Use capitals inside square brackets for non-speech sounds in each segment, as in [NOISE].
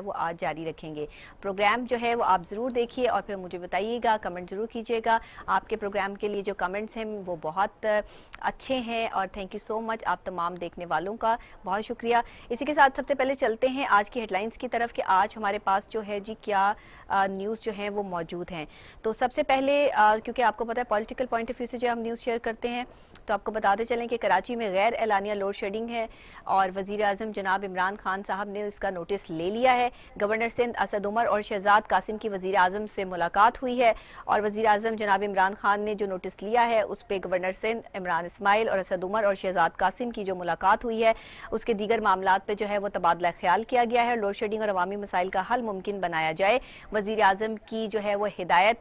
वो आज जारी रखेंगे। प्रोग्राम जो है, वो आप ज़रूर देखिए और फिर मुझे बताइएगा, कमेंट ज़रूर कीजिएगा। आपके प्रोग्राम के लिए जो कमेंट्स हैं, वो बहुत अच्छे हैं और थैंक यू सो मच आप तमाम देखने वालों का बहुत शुक्रिया। इसी के साथ सबसे पहले चलते हैं आज की हेडलाइंस की तरफ़ कि आज हमारे पास जो है जी क्या न्यूज़ जो है, वो मौजूद हैं। तो सबसे पहले क्योंकि आपको पता है पॉलिटिकल पॉइंट ऑफ़ व्यू से जो हम न्यूज़ शेयर करते हैं तो आपको बताते चलें कि कराची में गैर एलानिया लोड शेडिंग है और वज़ीर अजम जनाब इमरान खान साहब ने इसका नोटिस ले लिया है। गवर्नर सिंध असद उमर और शहजाद कासिम की वज़ीर अजम से मुलाकात हुई है और वज़ीर अजम जनाब इमरान खान ने जो नोटिस लिया है, उस पर गवर्नर सिंध, इमरान इसमाइल और असद उमर और शहजाद कासिम की जो मुलाकात हुई है, उसके दीगर मामला पर जो है वो तबादला ख्याल किया गया है लोड शेडिंग और अवामी मसाइल का हल मुमकिन बनाया जाए। वज़ीर अजम की जो है वो हिदायत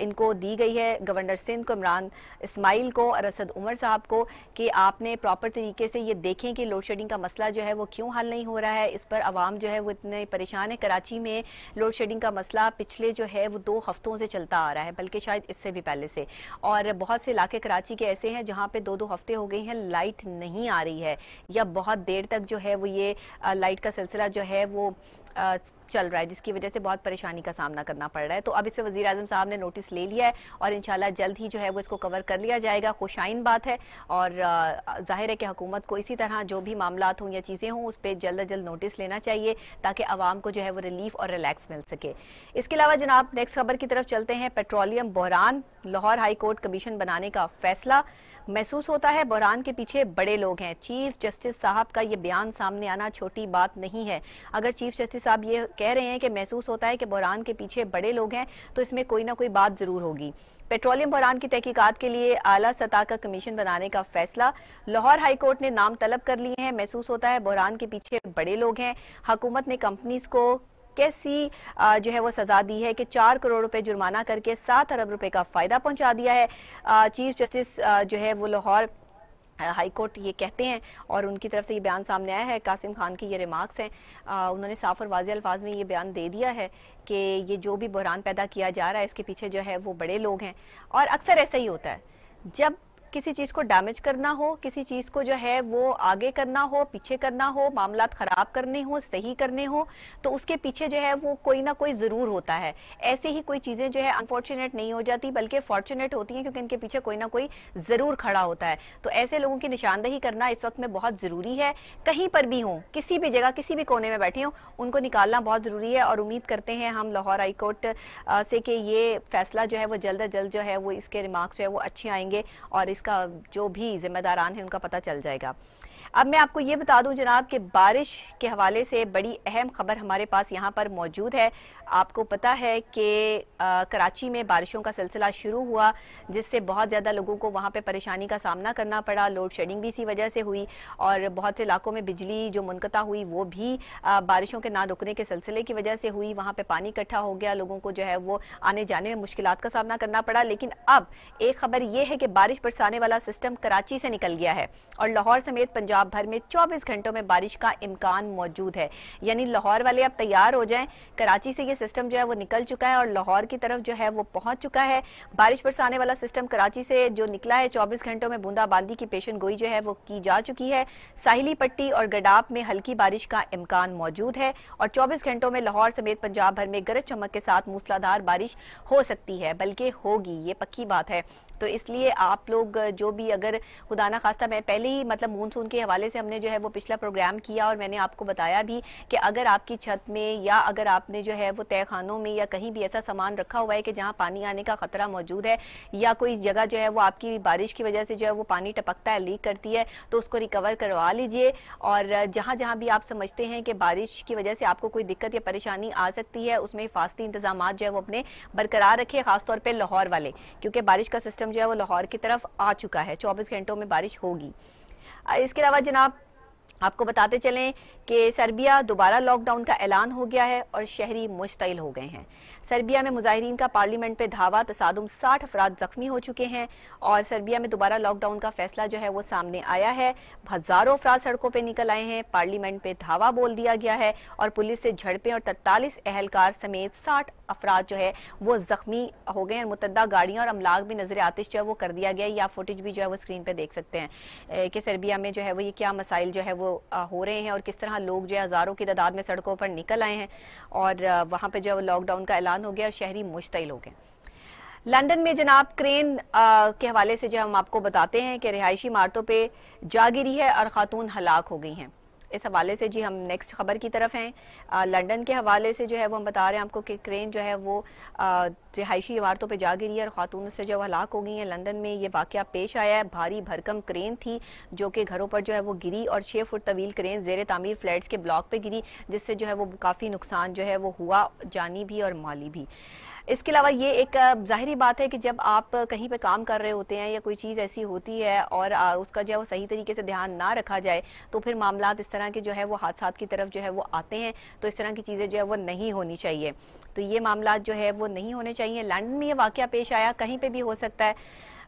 इनको दी गई है गवर्नर सिंध को, इमरान इसमाइल को और असद उमर साहब को कि आपने प्रॉपर तरीके से ये देखें कि लोड शेडिंग का मसला जो है वो क्यों हल नहीं हो रहा है, इस पर आवाम जो है वो इतने परेशान है, कराची में लोड शेडिंग का मसला पिछले जो है, वो दो हफ्तों से चलता आ रहा है, बल्कि शायद इससे भी पहले से। और बहुत से इलाके कराची के ऐसे हैं, जहाँ पे दो दो हफ़्ते हो गए हैं, लाइट नहीं आ रही है। या बहुत देर तक जो है, वो ये लाइट का सिलसिला जो है, वो चल रहा है, जिसकी वजह से बहुत परेशानी का सामना करना पड़ रहा है। तो अब इस पर वजी अजम साहब ने नोटिस ले लिया है और इंशाल्लाह जल्द ही जो है वो इसको कवर कर लिया जाएगा। खुशाइन बात है और ज़ाहिर है कि हुकूमत को इसी तरह जो भी मामला हों या चीज़ें हों, उस पर जल्द अज जल्द नोटिस लेना चाहिए ताकि आवाम को जो है वो रिलीफ और रिलैक्स मिल सके। इसके अलावा जनाब, नेक्स्ट खबर की तरफ़ चलते हैं। पेट्रोलियम बहरान, लाहौर हाई कोर्ट कमीशन बनाने का फैसला। महसूस होता है। बहरान के पीछे बड़े लोग हैं। चीफ जस्टिस साहब का ये बयान सामने आना छोटी बात नहीं है। अगर चीफ जस्टिस साहब ये कह रहे हैं कि महसूस होता है कि बहरान के पीछे बड़े लोग हैं तो इसमें कोई ना कोई बात ज़रूर होगी। पेट्रोलियम बहरान की तहकीकात के लिए आला सतह का कमीशन बनाने का फैसला। लाहौर हाई कोर्ट ने नाम तलब कर लिए हैं। महसूस होता है बहरान के पीछे बड़े लोग हैं। हुकूमत ने कंपनीज़ को कैसी जो है वो सजा दी है कि चार करोड़ रुपए जुर्माना करके सात अरब रुपए का फ़ायदा पहुँचा दिया है। चीफ जस्टिस जो है वो लाहौर हाई कोर्ट ये कहते हैं और उनकी तरफ़ से ये बयान सामने आया है। कासिम खान की ये रिमार्क्स हैं। उन्होंने साफ़ और वाजे अल्फाज में ये बयान दे दिया है कि ये जो भी बहरान पैदा किया जा रहा है, इसके पीछे जो है वो बड़े लोग हैं और अक्सर ऐसा ही होता है। जब किसी चीज़ को डैमेज करना हो, किसी चीज़ को जो है वो आगे करना हो, पीछे करना हो मामला ख़राब करने हो, सही करने हो तो उसके पीछे जो है वो कोई ना कोई ज़रूर होता है। ऐसे ही कोई चीज़ें जो है अनफॉर्चुनेट नहीं हो जाती, बल्कि फॉर्चुनेट होती हैं क्योंकि इनके पीछे कोई ना कोई ज़रूर खड़ा होता है। तो ऐसे लोगों की निशानदही करना इस वक्त में बहुत ज़रूरी है। कहीं पर भी हों, किसी भी जगह, किसी भी कोने में बैठे हों, उनको निकालना बहुत ज़रूरी है और उम्मीद करते हैं हम लाहौर हाईकोर्ट से कि ये फैसला जो है वो जल्द अज जल्द जो है वो इसके रिमार्क्स जो है वो अच्छे आएँगे और इसका जो भी जिम्मेदारान है, उनका पता चल जाएगा। अब मैं आपको ये बता दूँ, जनाब, कि बारिश के हवाले से बड़ी अहम खबर हमारे पास यहाँ पर मौजूद है। आपको पता है कि कराची में बारिशों का सिलसिला शुरू हुआ जिससे बहुत ज़्यादा लोगों को वहाँ पे परेशानी का सामना करना पड़ा। लोड शेडिंग भी इसी वजह से हुई और बहुत से इलाकों में बिजली जो मुनकता हुई वो भी आ, बारिशों के ना रुकने के सिलसिले की वजह से हुई। वहाँ पर पानी इकट्ठा हो गया लोगों को जो है वो आने जाने में मुश्किल का सामना करना पड़ा। लेकिन अब एक खबर यह है कि बारिश बरसाने वाला सिस्टम कराची से निकल गया है और लाहौर समेत पंजाब भर में चौबीस घंटों में बारिश का इम्कान मौजूद है। यानी लाहौर वाले अब तैयार हो जाएँ। कराची से ये सिस्टम जो है वो निकल चुका है और लाहौर की तरफ़ जो है वो पहुँच चुका है। बारिश बरसाने वाला सिस्टम कराची से जो निकला है 24 घंटों में बूंदाबांदी की पेशन गोई जो है वो की जा चुकी है। साहिली पट्टी और गडाप में हल्की बारिश का इम्कान मौजूद है और चौबीस घंटों में लाहौर समेत पंजाब भर में गरज चमक के साथ मूसलाधार बारिश हो सकती है, बल्कि होगी, ये पक्की बात है। तो इसलिए आप लोग जो भी अगर खुदाना खास्ता, मैं पहले ही मतलब मानसून के हवाले से हमने जो है वो पिछला प्रोग्राम किया और मैंने आपको बताया भी कि अगर आपकी छत में या अगर आपने जो है वो तय खानों में या कहीं भी ऐसा सामान रखा हुआ है कि जहाँ पानी आने का खतरा मौजूद है या कोई जगह जो है वो आपकी बारिश की वजह से जो है वो पानी टपकता है, लीक करती है तो उसको रिकवर करवा लीजिए। और जहाँ जहाँ भी आप समझते हैं कि बारिश की वजह से आपको कोई दिक्कत या परेशानी आ सकती है, उसमें हिफाजती इंतज़ाम जो है वो अपने बरकरार रखे, खासतौर पर लाहौर वाले, क्योंकि बारिश का सिस्टम जो है वो लाहौर की तरफ़ आ चुका है। चौबीस घंटों में बारिश होगी। इसके अलावा जनाब आपको बताते चलें कि सर्बिया दोबारा लॉकडाउन का ऐलान हो गया है और शहरी मुश्तिल हो गए हैं। सर्बिया में मुजाहरीन का पार्लियामेंट पे धावा, तसादम साठ अफराद जख्मी हो चुके हैं और सर्बिया में दोबारा लॉकडाउन का फैसला जो है वो सामने आया है। हज़ारों अफराद सड़कों पे निकल आए हैं, पार्लियामेंट पे धावा बोल दिया गया है और पुलिस से झड़पें और तैतालीस अहलकार समेत साठ अफराद जो है वो जख्मी हो गए हैं मुतदा गाड़ियाँ और अमलाक भी नज़र आतिश जो है वो कर दिया गया या फुटेज भी जो है वो स्क्रीन पर देख सकते हैं कि सर्बिया में जो है वो ये क्या मसाइल जो है वो हो रहे हैं और किस तरह लोग जो है हज़ारों की तादाद में सड़कों पर निकल आए हैं और वहाँ पर जो है वो लॉकडाउन का ऐलान हो गए और शहरी मुश्तिल हो गए। लंदन में जनाब क्रेन आ, के हवाले से जो हम आपको बताते हैं कि रिहायशी इमारतों पर जागिरी है और खातून हलाक हो गई हैं। इस हवाले से जी हम नेक्स्ट खबर की तरफ़ हैं। लंदन के हवाले से जो है वो हम बता रहे हैं आपको कि क्रेन जो है वो रिहायशी इमारतों पे जा गिरी है और खातून से जो हलाक हो गई हैं। लंदन में ये वाक़ पेश आया है। भारी भरकम क्रेन थी जो कि घरों पर जो है वो गिरी और छः फुट तवील क्रेन जेर तामीर फ्लैट्स के ब्लॉक पर गिरी, जिससे जो है वो काफ़ी नुकसान जो है वो हुआ, जानी भी और माली भी। इसके अलावा ये एक ज़ाहरी बात है कि जब आप कहीं पे काम कर रहे होते हैं या कोई चीज़ ऐसी होती है और उसका जो है वो सही तरीके से ध्यान ना रखा जाए तो फिर मामला इस तरह के जो है वो हादसा की तरफ़ जो है वो आते हैं तो इस तरह की चीज़ें जो है वो नहीं होनी चाहिए। तो ये मामला जो है वो नहीं होने चाहिए। लंडन में ये वाक़ पेश आया, कहीं पर भी हो सकता है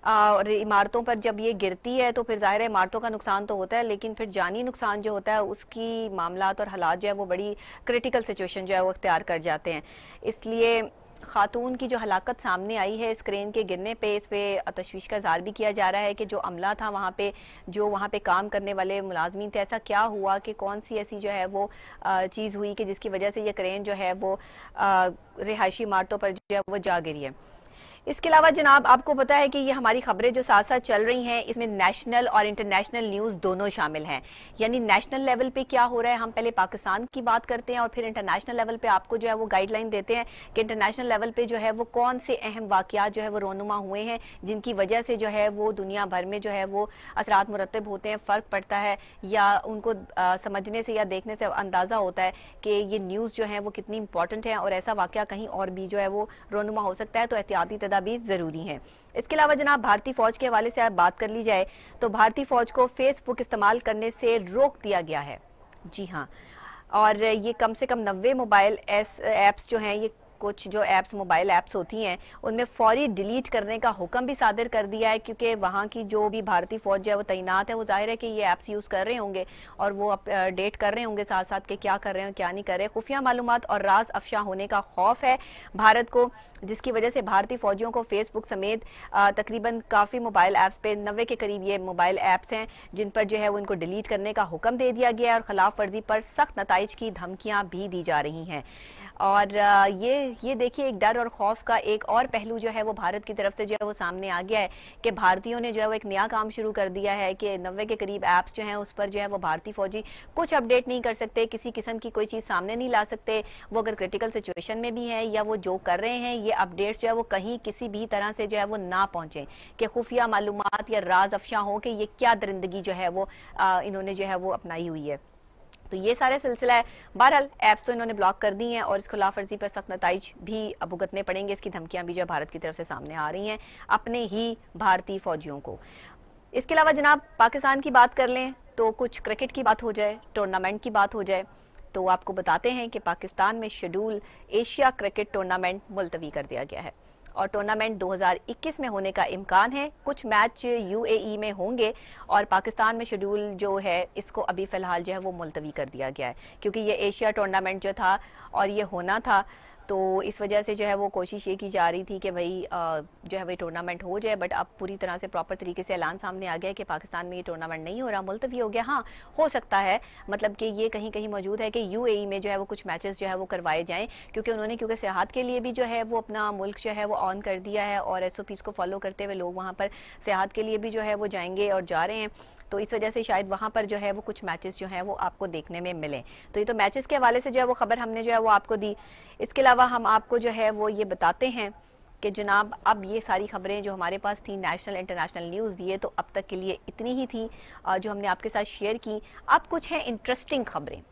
और इमारतों पर जब ये गिरती है तो फिर ज़ाहिर है इमारतों का नुकसान तो होता है, लेकिन फिर जानी नुकसान जो होता है, उसकी मामला और हालात जो है वो बड़ी क्रिटिकल सिचुएशन जो है वो अख्तियार कर जाते हैं। इसलिए खातून की जो हलाकत सामने आई है इस क्रेन के गिरने पे, इस पे तशवीश का इजहार भी किया जा रहा है कि जो अमला था वहाँ पे, जो वहाँ पे काम करने वाले मुलाजमीन थे, ऐसा क्या हुआ कि कौन सी ऐसी जो है वो चीज़ हुई कि जिसकी वजह से ये क्रेन जो है वो रिहायशी इमारतों पर जो है वो जा गिरी है? इसके अलावा जनाब आपको पता है कि ये हमारी खबरें जो साथ साथ चल रही हैं इसमें नेशनल और इंटरनेशनल न्यूज़ दोनों शामिल हैं। यानी नेशनल लेवल पे क्या हो रहा है हम पहले पाकिस्तान की बात करते हैं और फिर इंटरनेशनल लेवल पे आपको जो है वो गाइडलाइन देते हैं कि इंटरनेशनल लेवल पे जो है वो कौन से अहम वाक़ात जो है वो रोनुमा हुए हैं जिनकी वजह से जो है वो दुनिया भर में जो है वो असरात मुरतब होते हैं फ़र्क पड़ता है या उनको आ, समझने से या देखने से अंदाज़ा होता है कि ये न्यूज़ जो है वो कितनी इंपॉर्टेंट है और ऐसा वाक़ कहीं और भी जो है वो रोनुमा हो सकता है तो एहतियाती तदा तदाबीर ज़रूरी हैं। इसके अलावा जनाब, भारतीय फौज के हवाले से आप बात कर ली जाए तो भारतीय फौज को फेसबुक इस्तेमाल करने से रोक दिया गया है। जी हाँ। और ये कम से कम नब्बे मोबाइल ऐप्स जो हैं, ये कुछ जो ऐप्स, मोबाइल ऐप्स होती हैं, उनमें फौरी डिलीट करने का हुक्म भी सादर कर दिया है, क्योंकि वहाँ की जो भी भारतीय फौज जो है, वो तैनात है। वो ज़ाहिर है कि ये ऐप्स यूज़ कर रहे होंगे और वो अपडेट कर रहे होंगे साथ साथ के क्या कर रहे हैं, क्या नहीं कर रहे। खुफिया मालूम और राज अफशा होने का खौफ है। भारत को जिसकी वजह से भारतीय फौजियों को फेसबुक समेत तकरीबन काफ़ी मोबाइल ऐप्स पे नब्बे के करीब ये मोबाइल ऐप्स हैं, जिन पर जो है वो इनको डिलीट करने का हुक्म दे दिया गया है और खिलाफ वर्जी पर सख्त नतज की धमकियाँ भी दी जा रही हैं। और ये ये देखिए एक डर और खौफ का एक और पहलू जो है वो भारत की तरफ़ से जो है वो सामने आ गया है कि भारतीयों ने जो है वो एक नया काम शुरू कर दिया है कि नब्बे के करीब ऐप्स जो हैं उस पर जो है वो भारतीय फौजी कुछ अपडेट नहीं कर सकते, किसी किस्म की कोई चीज़ सामने नहीं ला सकते। वो अगर क्रिटिकल सिचुएशन में भी है या वो जो कर रहे हैं ये अपडेट्स जो है वो कहीं किसी भी तरह से जो है वो ना पहुँचे कि खुफिया मालूम या राज अफशा हो कि ये क्या दरिंदगी जो है वो आ, इन्होंने जो है वो अपनाई हुई है। तो ये सारे सिलसिला है। बहरहाल ऐप्स तो इन्होंने ब्लॉक कर दी हैं और इस खिलाफ वर्जी पर सख्त नतज भी भुगतने पड़ेंगे। इसकी धमकियाँ भी जो भारत की तरफ़ से सामने आ रही हैं अपने ही भारतीय फौजियों को। इसके अलावा जनाब पाकिस्तान की बात कर लें तो कुछ क्रिकेट की बात हो जाए टूर्नामेंट की बात हो जाए तो आपको बताते हैं कि पाकिस्तान में शेड्यूल एशिया क्रिकेट टूर्नामेंट मुलतवी कर दिया गया है। और टूर्नामेंट 2021 में होने का इम्कान है। कुछ मैच यूएई में होंगे और पाकिस्तान में शेड्यूल जो है, इसको अभी फ़िलहाल जो है वो मुलतवी कर दिया गया है। क्योंकि ये एशिया टूर्नामेंट जो था और ये होना था तो इस वजह से जो है वो कोशिश ये की जा रही थी कि भाई जो है वही टूर्नामेंट हो जाए बट अब पूरी तरह से प्रॉपर तरीके से ऐलान सामने आ गया कि पाकिस्तान में ये टूर्नामेंट नहीं हो रहा। मुलतवी हो गया हाँ हो सकता है मतलब कि ये कहीं कहीं मौजूद है कि यूएई में जो है वो कुछ मैचेस जो है वो करवाए जाएँ, क्योंकि उन्होंने, क्योंकि सियाहत के लिए भी जो है वो अपना मुल्क जो है वो ऑन कर दिया है और एस को फॉलो करते हुए लोग वहाँ पर सेहत के लिए भी जो है वो जाएँगे और जा रहे हैं। तो इस वजह से शायद वहाँ पर जो है वो कुछ मैचेस जो हैं वो आपको देखने में मिले। तो ये तो मैचेस के हवाले से जो है वो खबर हमने जो है वो आपको दी। इसके अलावा हम आपको जो है वो ये बताते हैं कि जनाब, अब ये सारी खबरें जो हमारे पास थी नेशनल इंटरनेशनल न्यूज़ ये तो अब तक के लिए इतनी ही थी जो हमने आपके साथ शेयर की। अब कुछ हैं इंटरेस्टिंग खबरें।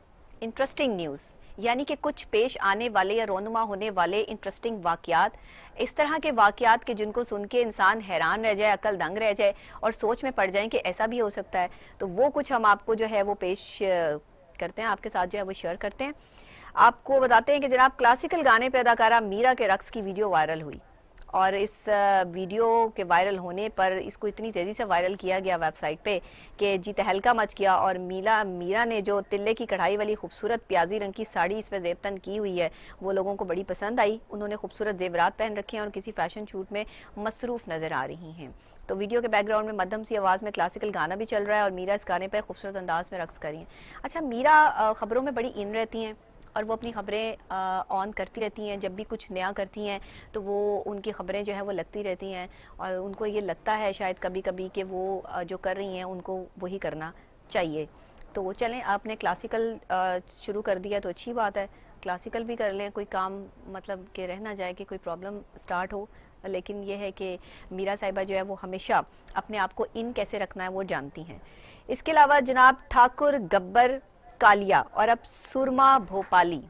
इंटरेस्टिंग न्यूज़ यानी कि कुछ पेश आने वाले या रोनुमा होने वाले इंटरेस्टिंग वाक़ात इस तरह के वाक़ात के जिनको सुन के इंसान हैरान रह जाए अकल दंग रह जाए और सोच में पड़ जाए कि ऐसा भी हो सकता है तो वो कुछ हम आपको जो है वो पेश करते हैं, आपके साथ जो है वो शेयर करते हैं। आपको बताते हैं कि जनाब क्लासिकल गाने पर अदाकारा मीरा के रक्स की वीडियो वायरल हुई। और इस वीडियो के वायरल होने पर इसको इतनी तेज़ी से वायरल किया गया वेबसाइट पे कि जी तहलका मच गया और मीला, मीरा ने जो तिल्ले की कढ़ाई वाली खूबसूरत प्याजी रंग की साड़ी इस पर जेबतन की हुई है, वो लोगों को बड़ी पसंद आई। उन्होंने खूबसूरत जेवरात पहन रखे हैं और किसी फ़ैशन शूट में मसरूफ़ नज़र आ रही हैं। तो वीडियो के बैकग्राउंड में मध्यम सी आवाज़ में क्लासिकल गाना भी चल रहा है और मीरा इस गाने पर खूबसूरत अंदाज में रक्स करी हैं। अच्छा मीरा ख़बरों में बड़ी इन रहती हैं। और वो अपनी खबरें ऑन करती रहती हैं, जब भी कुछ नया करती हैं तो वो उनकी खबरें जो है वो लगती रहती हैं और उनको ये लगता है शायद कभी कभी कि वो जो कर रही हैं उनको वही करना चाहिए। तो चलें, आपने क्लासिकल शुरू कर दिया तो अच्छी बात है। क्लासिकल भी कर लें, कोई काम मतलब कि रह ना जाए कि कोई प्रॉब्लम स्टार्ट हो, लेकिन ये है कि मीरा साहिबा जो है वो हमेशा अपने आप को इन कैसे रखना है वो जानती हैं। इसके अलावा जनाब ठाकुर गब्बर कालिया और अब सुरमा भोपाली।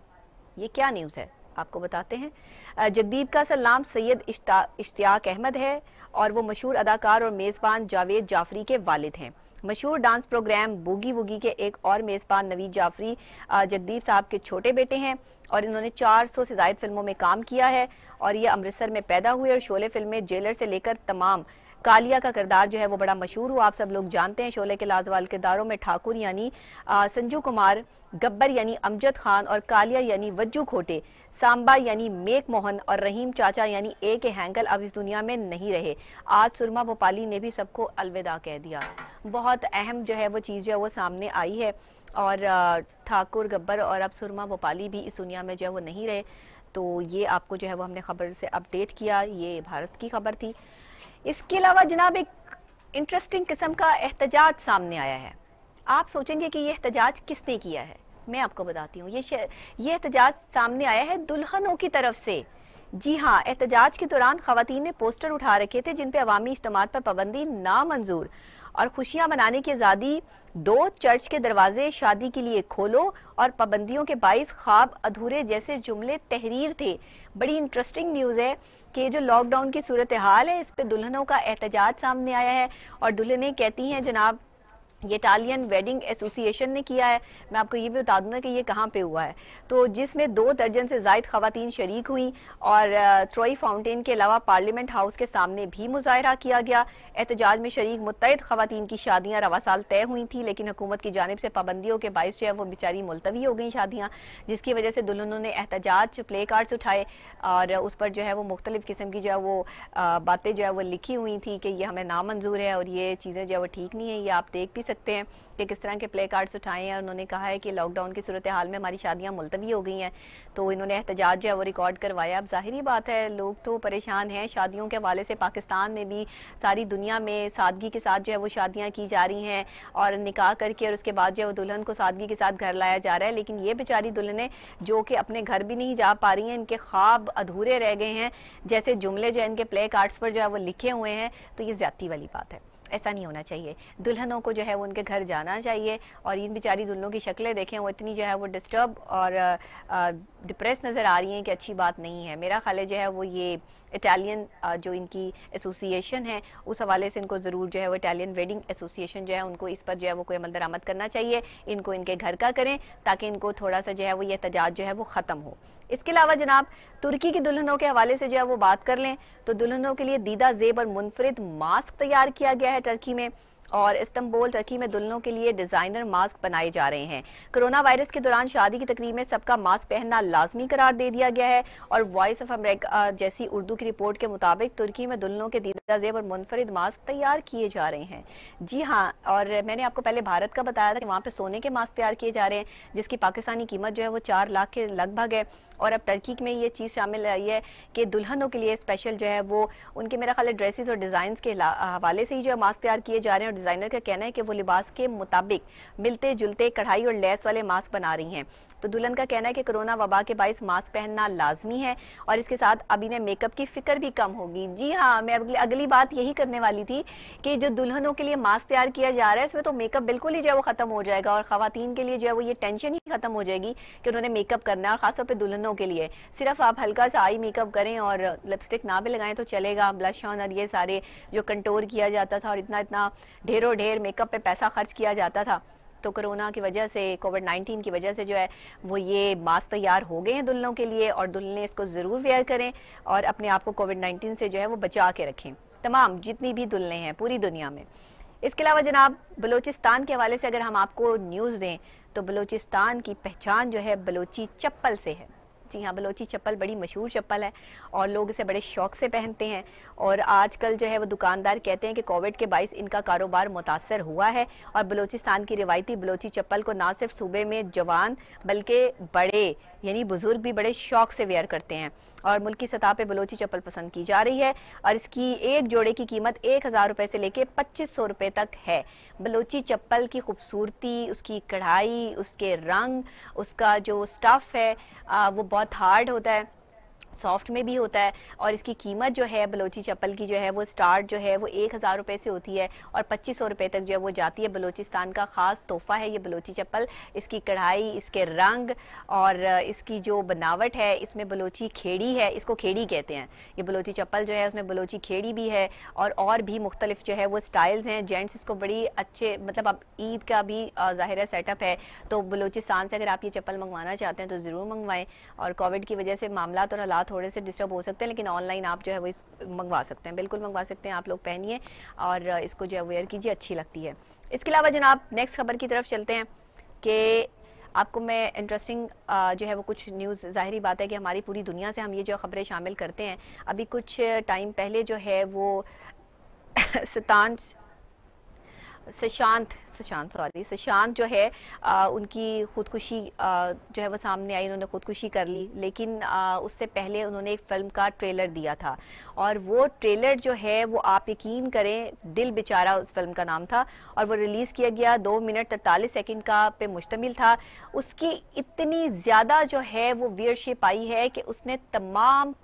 ये क्या न्यूज़ है? आपको बताते हैं। जगदीप का सलाम सैयद इश्तियाक अहमद है और वो मशहूर अदाकार और मेज़बान जावेद जाफरी के वालिद हैं। मशहूर डांस प्रोग्राम बूगी वूगी के एक और मेज़बान नवीद जाफरी जगदीप साहब के छोटे बेटे हैं और इन्होंने 400 से ज़्यादा फ़िल्मों में काम किया है और ये अमृतसर में पैदा हुए और शोले फ़िल्म में जेलर से लेकर तमाम कालिया का किरदार जो है वो बड़ा मशहूर हुआ। आप सब लोग जानते हैं शोले के लाजवाल किरदारों में ठाकुर यानी संजू कुमार, गब्बर यानी, अमजद खान और कालिया यानी, वज्जू खोटे, सांबा यानी, मेक मोहन और रहीम चाचा यानी, ए के हैंकल अब इस दुनिया में नहीं रहे। आज सुरमा भोपाली ने भी सबको अलविदा कह दिया। बहुत अहम जो है वो चीज़ जो है वो सामने आई है और ठाकुर, गब्बर और अब सुरमा भोपाली भी इस दुनिया में जो है वो नहीं रहे। तो ये आपको जो है वो हमने खबर से अपडेट किया। ये भारत की खबर थी। इसके अलावा जनाब, एक इंटरेस्टिंग किस्म का एहतजाज सामने आया है। आप सोचेंगे कि ये एहतजाज किसने किया है? मैं आपको बताती हूँ, ये ये एहतजाज सामने आया है दुल्हनों की तरफ़ से। जी हाँ एहतजाज के दौरान खातन ने पोस्टर उठा रखे थे जिन पे अवामी इज्तम पर पाबंदी नामंजूर। और खुशियाँ मनाने की आज़ादी दो चर्च के दरवाजे शादी के लिए खोलो और पाबंदियों के बाईस ख्वाब अधूरे जैसे जुमले तहरीर थे। बड़ी इंटरेस्टिंग न्यूज़ है कि जो लॉकडाउन की सूरत हाल है, इस पे दुल्हनों का एहतजाज सामने आया है और दुल्हने कहती हैं, जनाब ये इटालियन वेडिंग एसोसिएशन ने किया है। मैं आपको ये भी बता दूँगा कि ये कहाँ पे हुआ है। तो जिसमें दो दर्जन से जायद खातन शरीक हुई और ट्रॉई फाउंटेन के अलावा पार्लियामेंट हाउस के सामने भी मुजाहरा किया गया। एहतजाज में शरीक मुतद खातन की शादियाँ रवा साल तय हुई थी, लेकिन हुकूमत की जानब से पाबंदियों के बायस जो है वो बेचारी मुलतवी हो गई शादियाँ, जिसकी वजह से दुल्हनों ने एहतजाज प्ले कार्ड्स उठाए और उस पर जो है वो मुख्तलिफ़ किस्म की जो है वो बातें जो है वो लिखी हुई थी कि ये हमें नामंजूर है और ये चीज़ें जो है वो ठीक नहीं है, ये आप देख भी सकते हैं कि किस तरह के प्ले कार्ड्स उठाए हैं। उन्होंने कहा है कि लॉकडाउन की सूरत हाल में हमारी शादियाँ मुलतवी हो गई हैं। तो इन्होंने एहतजाज जो है वो रिकॉर्ड करवाया। अब ज़ाहिर बात है, लोग तो परेशान हैं। शादियों के हवाले से पाकिस्तान में भी सारी दुनिया में सादगी के साथ जो है वो शादियाँ की जा रही हैं और निकाह करके और उसके बाद जो है वो दुल्हन को सादगी के साथ घर लाया जा रहा है। लेकिन ये बेचारी दुल्हने जो कि अपने घर भी नहीं जा पा रही हैं, इनके ख्वाब अधूरे रह गए हैं। जैसे जुमले जो है, इनके प्ले कार्ड्स पर जो है वो लिखे हुए हैं। तो ये ज़्यादा वाली बात है। ऐसा नहीं होना चाहिए। दुल्हनों को जो है वो उनके घर जाना चाहिए और इन बेचारी दुल्हनों की शक्लें देखें, वो इतनी जो है वो डिस्टर्ब और डिप्रेस नज़र आ रही हैं कि अच्छी बात नहीं है। मेरा ख्याल जो है वो ये इटालियन जो इनकी एसोसिएशन है, उस हवाले से इनको ज़रूर जो है वो इटालियन वेडिंग एसोसिएशन जो है, उनको इस पर जो है वो कोई अमल दरामद करना चाहिए। इनको इनके घर का करें, ताकि इनको थोड़ा सा जो है वो ये तजाज जो है वो ख़त्म हो। इसके अलावा जनाब, तुर्की की दुल्हनों के हवाले से जो है वो बात कर लें तो दुल्हनों के लिए दीदा जेब और मुनफरद मास्क तैयार किया गया है टर्की में। और इस्तंबुल, टर्की में दुल्हनों के लिए डिज़ाइनर मास्क बनाए जा रहे हैं। कोरोना वायरस के दौरान शादी की तकरीब में सबका मास्क पहनना लाजमी करार दे दिया गया है और वॉइस ऑफ़ अमेरिका जैसी उर्दू की रिपोर्ट के मुताबिक तुर्की में दुल्हनों के दीदा जेब और मुनफरद मास्क तैयार किए जा रहे हैं। जी हाँ और मैंने आपको पहले भारत का बताया था कि वहाँ पे सोने के मास्क तैयार किए जा रहे हैं, जिसकी पाकिस्तानी कीमत जो है वो चार लाख के लगभग है। और अब टर्की में ये चीज़ शामिल आई है कि दुल्हनों के लिए स्पेशल जो है वो उनके मेरा ख्याल ड्रेसेस और डिज़ाइन के हवाले से ही जो है मास्क तैयार किए जा रहे हैं डिज़ाइनर का कहना है कि वो लिबास के मुताबिक मिलते जुलते कढ़ाई और लेस वाले मास्क बना रही हैं। तो दुल्हन का कहना है कि कोरोना वबा के बायस मास्क पहनना लाजमी है और इसके साथ अब इन्हें मेकअप की फ़िक्र भी कम होगी। जी हाँ मैं अगली अगली बात यही करने वाली थी कि जो दुल्हनों के लिए मास्क तैयार किया जा रहा है, इसमें तो मेकअप बिल्कुल ही जो है वो खत्म हो जाएगा और खातन के लिए जो है वो ये टेंशन ही खत्म हो जाएगी कि उन्होंने मेकअप करना है और खासतौर पर दुल्हनों के लिए। सिर्फ़ आप हल्का सा आई मेकअप करें और लिपस्टिक ना भी लगाएँ तो चलेगा। ब्लश ऑन और ये सारे जो कंटोर किया जाता था और इतना इतना ढेरों ढेर मेकअप पे पैसा खर्च किया जाता था। तो कोरोना की वजह से कोविड 19 की वजह से जो है, वो ये मास्क तैयार हो गए हैं दुल्हनों के लिए और दुल्हने इसको ज़रूर वेयर करें और अपने आप को कोविड 19 से जो है, वो बचा के रखें। तमाम, जितनी भी दुल्हने हैं पूरी दुनिया में। इसके अलावा जनाब, बलोचिस्तान के हवाले से अगर हम आपको न्यूज़ दें तो बलोचिस्तान की पहचान जो है, बलोची चप्पल से है। जी हाँ बलोची चप्पल बड़ी मशहूर चप्पल है और लोग इसे बड़े शौक से पहनते हैं और आजकल जो है वो दुकानदार कहते हैं कि कोविड के बाईस इनका कारोबार मुतासर हुआ है और बलोचिस्तान की रिवायती बलोची चप्पल को ना सिर्फ़ सूबे में जवान बल्कि बड़े यानी बुज़ुर्ग भी बड़े शौक से वेयर करते हैं। और मुल्की सतह पर बलोची चप्पल पसंद की जा रही है और इसकी एक जोड़े की कीमत एक हज़ार रुपये से लेके पच्चीस सौ रुपये तक है। बलोची चप्पल की खूबसूरती उसकी कढ़ाई उसके रंग उसका जो स्टफ़ है आ, वो बहुत हार्ड होता है। सॉफ्ट में भी होता है और इसकी कीमत जो है, बलोची चप्पल की जो है, वो स्टार्ट जो है, वो एक हज़ार रुपये से होती है और पच्चीस सौ रुपये तक जो है, वो जाती है। बलोचिस्तान का ख़ास तोहफ़ा है ये बलोची चप्पल। इसकी कढ़ाई, इसके रंग और इसकी जो बनावट है, इसमें बलोची खेड़ी है। इसको खेड़ी कहते हैं। ये बलोची चप्पल जो है, उसमें बलोची खेड़ी भी है और और भी मुख्तलिफ़ जो है, वो स्टाइल्स हैं। जेंट्स इसको बड़ी अच्छे मतलब अब ईद का भी ज़ाहिर सेटअप है। तो बलोचिस्तान से अगर आप ये चप्पल मंगवाना चाहते हैं तो ज़रूर मंगवाएँ और कोविड की वजह से मामला और हालात थोड़े से डिस्टर्ब हो सकते हैं, लेकिन ऑनलाइन आप जो है वो इस, मंगवा सकते हैं। बिल्कुल मंगवा सकते हैं, आप लोग पहनिए और इसको जो है वेयर कीजिए, अच्छी लगती है। इसके अलावा जनाब नेक्स्ट खबर की तरफ़ चलते हैं कि आपको मैं इंटरेस्टिंग जो है वो कुछ न्यूज़ ज़ाहरी बात है कि हमारी पूरी दुनिया से हम ये जो ख़बरें शामिल करते हैं। अभी कुछ टाइम पहले जो है वो [LAUGHS] सतांश सुशांत सुशांत सॉरी सुशांत जो है आ, उनकी खुदकुशी जो है वो सामने आई उन्होंने खुदकुशी कर ली। लेकिन आ, उससे पहले उन्होंने एक फ़िल्म का ट्रेलर दिया था। और वो ट्रेलर जो है वो आप यकीन करें दिल बेचारा उस फ़िल्म का नाम था। और वो रिलीज़ किया गया दो मिनट तरतालीस सेकेंड का पे मुश्तमिल था। उसकी इतनी ज़्यादा जो है वो वियरशिप आई है कि उसने तमाम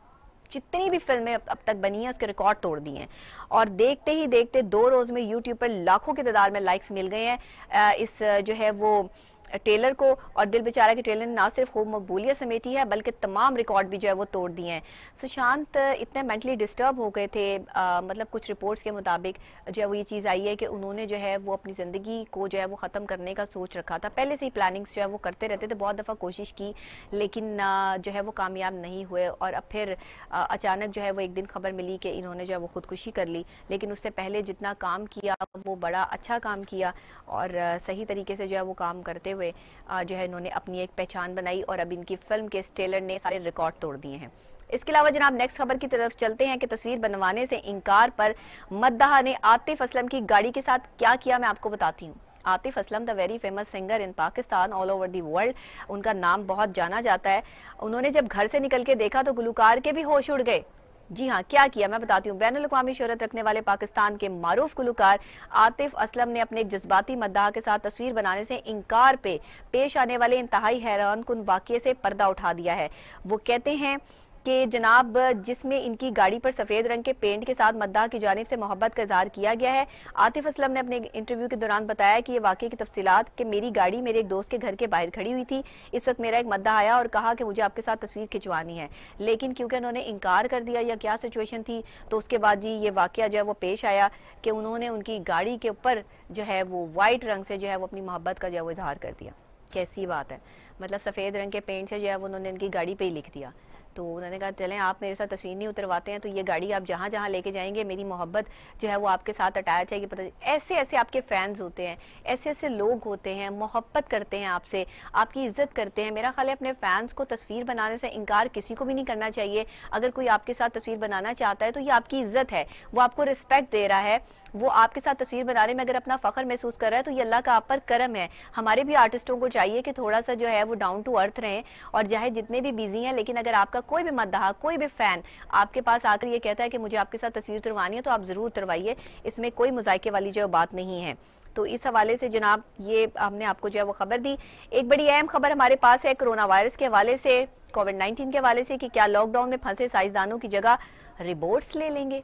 जितनी भी फ़िल्में अब तक बनी हैं, उसके रिकॉर्ड तोड़ दिए हैं। और देखते ही देखते दो रोज में यूट्यूब पर लाखों की तादाद में लाइक्स मिल गए हैं। इस जो है वो टेलर को और दिल बेचारा के टेलर ने ना सिर्फ़ खूब मकबूलियत समेटी है बल्कि तमाम रिकॉर्ड भी जो है वो तोड़ दिए हैं। सुशांत इतने मेंटली डिस्टर्ब हो गए थे आ, मतलब कुछ रिपोर्ट्स के मुताबिक जो है वो ये चीज़ आई है कि उन्होंने जो है वो अपनी ज़िंदगी को जो है वो ख़त्म करने का सोच रखा था। पहले से ही प्लानिंग्स जो है वो करते रहते थे बहुत दफ़ा कोशिश की लेकिन जो है वो कामयाब नहीं हुए और अब फिर अचानक जो है वो एक दिन खबर मिली कि इन्होंने जो है वो खुदकुशी कर ली लेकिन उससे पहले जितना काम किया वो बड़ा अच्छा काम किया और सही तरीके से जो है वो काम करते हुए हुए जो है इन्होंने अपनी एक पहचान बनाई और अब इनकी फ़िल्म के स्टेलर ने सारे रिकॉर्ड तोड़ दिए हैं। इसके अलावा जनाब, नेक्स्ट खबर की तरफ़ चलते हैं कि तस्वीर बनवाने से इनकार पर मद्दाहा ने आतिफ असलम की गाड़ी के साथ क्या किया, मैं आपको बताती हूँ। Atif Aslam, the very famous singer in Pakistan, all over the world, उनका नाम बहुत जाना जाता है। उन्होंने जब घर से निकल के देखा तो गुलकार के भी होश उड़ गए। जी हाँ क्या किया? मैं बताती हूँ। बैन अवी शहरत रखने वाले पाकिस्तान के मारूफ गुलकार आतिफ असलम ने अपने जज्बाती मद्दा के साथ तस्वीर बनाने से इनकार पे पेश आने वाले इंतहाई हैरान कन वाक्य से पर्दा उठा दिया है। वो कहते हैं कि जनाब, जिसमें इनकी गाड़ी पर सफ़ेद रंग के पेंट के साथ मद्दा की जानब से मोहब्बत का इजहार किया गया है। आतिफ असलम ने अपने इंटरव्यू के दौरान बताया कि ये वाकई की तफसीत कि मेरी गाड़ी मेरे एक दोस्त के घर के बाहर खड़ी हुई थी। इस वक्त मेरा एक मद्दा आया और कहा कि मुझे आपके साथ तस्वीर खिंचवानी है। लेकिन क्योंकि उन्होंने इनकार कर दिया या क्या सिचुएशन थी तो उसके बाद जी ये वाक़ जो है वो पेश आया कि उन्होंने उनकी गाड़ी के ऊपर जो है वो वाइट रंग से जो है वो अपनी मोहब्बत का जो है वो इजहार कर दिया। कैसी बात है। मतलब सफ़ेद रंग के पेंट से जो है वो उन्होंने इनकी गाड़ी पे ही लिख दिया। तो उन्होंने कहा, चलें, आप मेरे साथ तस्वीर नहीं उतरवाते हैं तो ये गाड़ी आप जहाँ जहाँ लेके जाएँगे, मेरी मोहब्बत जो है वो आपके साथ अटैच है ये पता ऐसे ऐसे आपके फैंस होते हैं ऐसे ऐसे लोग होते हैं, मोहब्बत करते हैं आपसे, आपकी इज़्ज़त करते हैं। मेरा ख्याल है अपने फैंस को तस्वीर बनाने से इनकार किसी को भी नहीं करना चाहिए। अगर कोई आपके साथ तस्वीर बनाना चाहता है तो ये आपकी इज़्ज़त है, वो आपको रिस्पेक्ट दे रहा है वो आपके साथ तस्वीर बनाने में अगर अपना फख्र महसूस कर रहा है तो ये अल्लाह का आप पर करम है। हमारे भी आर्टिस्टों को चाहिए कि थोड़ा सा जो है वो डाउन टू अर्थ रहें और चाहे जितने भी बिज़ी हैं, लेकिन अगर आपका कोई भी मद्दा, कोई भी फ़ैन आपके पास आकर ये कहता है कि मुझे आपके साथ तस्वीर उतरवानी है तो आप ज़रूर उतरवाइए इसमें कोई मुजायके वाली जो बात नहीं है। तो इस हवाले से जनाब, ये हमने आपको जो है वो खबर दी। एक बड़ी अहम खबर हमारे पास है कोरोना वायरस के हवाले से कोविड 19 के हवाले से कि क्या लॉकडाउन में फंसे साइंसदानों की जगह रिपोर्ट्स ले लेंगे।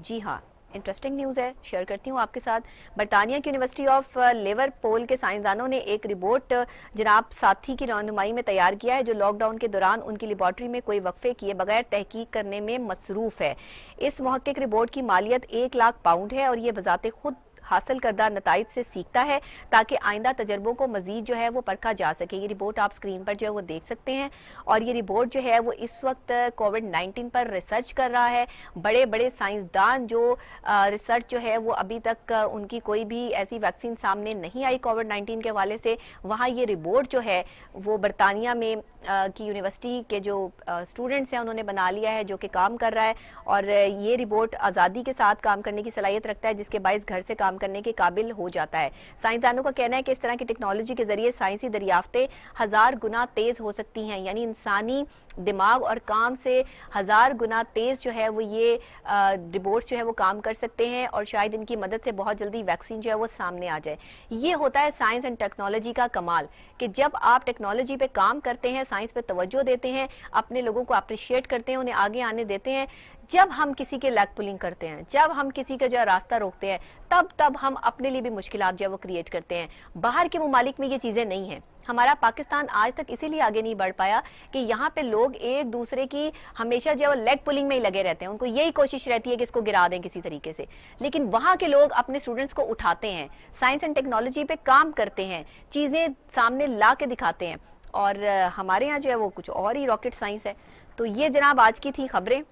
जी हाँ। इंटरेस्टिंग न्यूज़ है शेयर करती हूँ आपके साथ। बरतानिया की यूनिवर्सिटी ऑफ़ लेवर पोल के साइंसदानों ने एक रिपोर्ट uh, जनाब साथी की रहनुमाई में तैयार किया है जो लॉकडाउन के दौरान उनकी लेबॉर्ट्री में कोई वक्फे किए बगैर तहकीक करने में मसरूफ है। इस महक्क रिपोर्ट की मालियत एक लाख पाउंड है और ये बजाते खुद हासिल करदा नतज से सीखता है ताकि आइंदा तजर्बों को मजीद जो है वो परखा जा सके। ये रिपोर्ट आप स्क्रीन पर जो है वो देख सकते हैं और ये रिपोर्ट जो है वो इस वक्त कोविड नाइन्टीन पर रिसर्च कर रहा है। बड़े बड़े साइंसदान जो रिसर्च जो है वो अभी तक उनकी कोई भी ऐसी वैक्सीन सामने नहीं आई कोविड नाइन्टीन के हवाले से। वहाँ ये रिपोर्ट जो है वो बरतानिया में की यूनिवर्सिटी के जो स्टूडेंट्स हैं, उन्होंने बना लिया है, जो कि काम कर रहा है। और ये रिपोर्ट आज़ादी के साथ काम करने की सलाहियत रखता है, जिसके बायस घर से काम करने के काबिल हो जाता है। साइंसदानों का कहना है कि इस तरह की टेक्नोलॉजी के ज़रिए साइंसी दरियाफ्तें हज़ार गुना तेज़ हो सकती हैं। यानी इंसानी दिमाग और काम से हज़ार गुना तेज़ जो है वो ये रिपोर्ट्स जो है वो काम कर सकते हैं और शायद इनकी मदद से बहुत जल्दी वैक्सीन जो है वो सामने आ जाए। ये होता है साइंस एंड टेक्नोलॉजी का कमाल कि जब आप टेक्नोलॉजी पे काम करते हैं साइंस पे तवज्जो देते हैं, अपने लोगों को अप्रिशिएट करते हैं, उन्हें आगे आने देते हैं, जब हम किसी के लैग पुलिंग करते हैं, जब हम किसी का जो है रास्ता रोकते हैं, तब तब हम अपने लिए भी मुश्किल जो है वो क्रिएट करते हैं। बाहर के ममालिक में ये चीज़ें नहीं हैं। हमारा पाकिस्तान आज तक इसीलिए आगे नहीं बढ़ पाया कि यहाँ पे लोग एक दूसरे की हमेशा जो है लेग पुलिंग में ही लगे रहते हैं। उनको यही कोशिश रहती है कि इसको गिरा दें किसी तरीके से। लेकिन वहाँ के लोग अपने स्टूडेंट्स को उठाते हैं साइंस एंड टेक्नोलॉजी पे काम करते हैं, चीज़ें सामने ला के दिखाते हैं। और हमारे यहाँ जो है वो कुछ और ही रॉकेट साइंस है। तो ये जनाब आज की थी खबरें।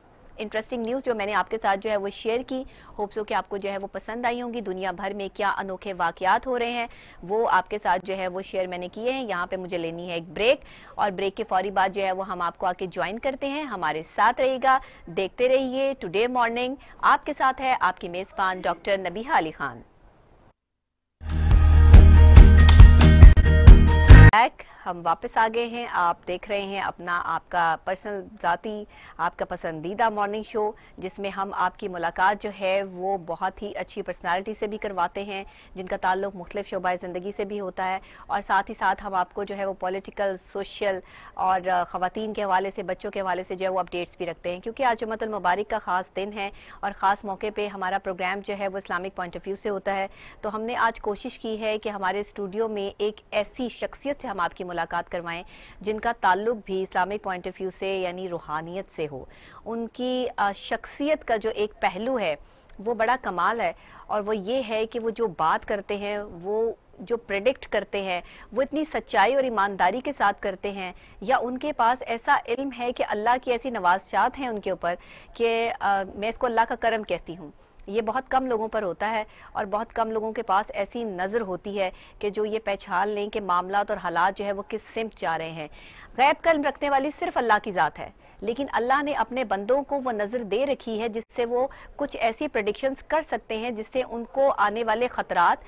इंटरेस्टिंग न्यूज़ जो मैंने आपके साथ जो है वो शेयर की। होप्सो कि आपको जो है वो पसंद आई होंगी। दुनिया भर में क्या अनोखे वाकयात हो रहे हैं, वो आपके साथ जो है वो शेयर मैंने किए हैं। यहाँ पे मुझे लेनी है एक ब्रेक और ब्रेक के फौरी बाद जो है वो हम आपको आके ज्वाइन करते हैं। हमारे साथ रहेगा देखते रहिए। टुडे मॉर्निंग आपके साथ है आपकी मेज़बान डॉक्टर नबीहा अली खान। बैक हम वापस आ गए हैं। आप देख रहे हैं अपना आपका पर्सनल ज़ाती, आपका पसंदीदा मॉर्निंग शो जिसमें हम आपकी मुलाकात जो है, वो बहुत ही अच्छी पर्सनालिटी से भी करवाते हैं, जिनका ताल्लुक मुख्तलिफ़ शोबा ज़िंदगी से भी होता है। और साथ ही साथ हम आपको जो है, वो पॉलिटिकल सोशल और ख़वान के हवाले से, बच्चों के हवाले से जो है, वो अपडेट्स भी रखते हैं। क्योंकि आज मुबारक का ख़ास दिन है और ख़ास मौके पर हमारा प्रोग्राम जो है, वो इस्लामिक पॉइंट ऑफ़ व्यू से होता है। तो हमने आज कोशिश की है कि हमारे स्टूडियो में एक ऐसी शख्सियत से हम आपकी मुलाकात करवाएँ, जिनका ताल्लुक भी इस्लामिक पॉइंट ऑफ़ व्यू से, यानी रूहानियत से हो। उनकी शख्सियत का जो एक पहलू है, वो बड़ा कमाल है, और वो ये है कि वो जो बात करते हैं, वो जो प्रेडिक्ट करते हैं, वो इतनी सच्चाई और ईमानदारी के साथ करते हैं, या उनके पास ऐसा इल्म है कि अल्लाह की ऐसी नवाजात हैं उनके ऊपर कि मैं इसको अल्लाह का करम कहती हूँ। ये बहुत कम लोगों पर होता है और बहुत कम लोगों के पास ऐसी नज़र होती है कि जो ये पहचान लें कि मामला और हालात जो है वो किस सिमत जा रहे हैं। गैब कल्म रखने वाली सिर्फ़ अल्लाह की ज़ात है, लेकिन अल्लाह ने अपने बंदों को वो नज़र दे रखी है जिससे वो कुछ ऐसी प्रडिक्शंस कर सकते हैं जिससे उनको आने वाले ख़तरात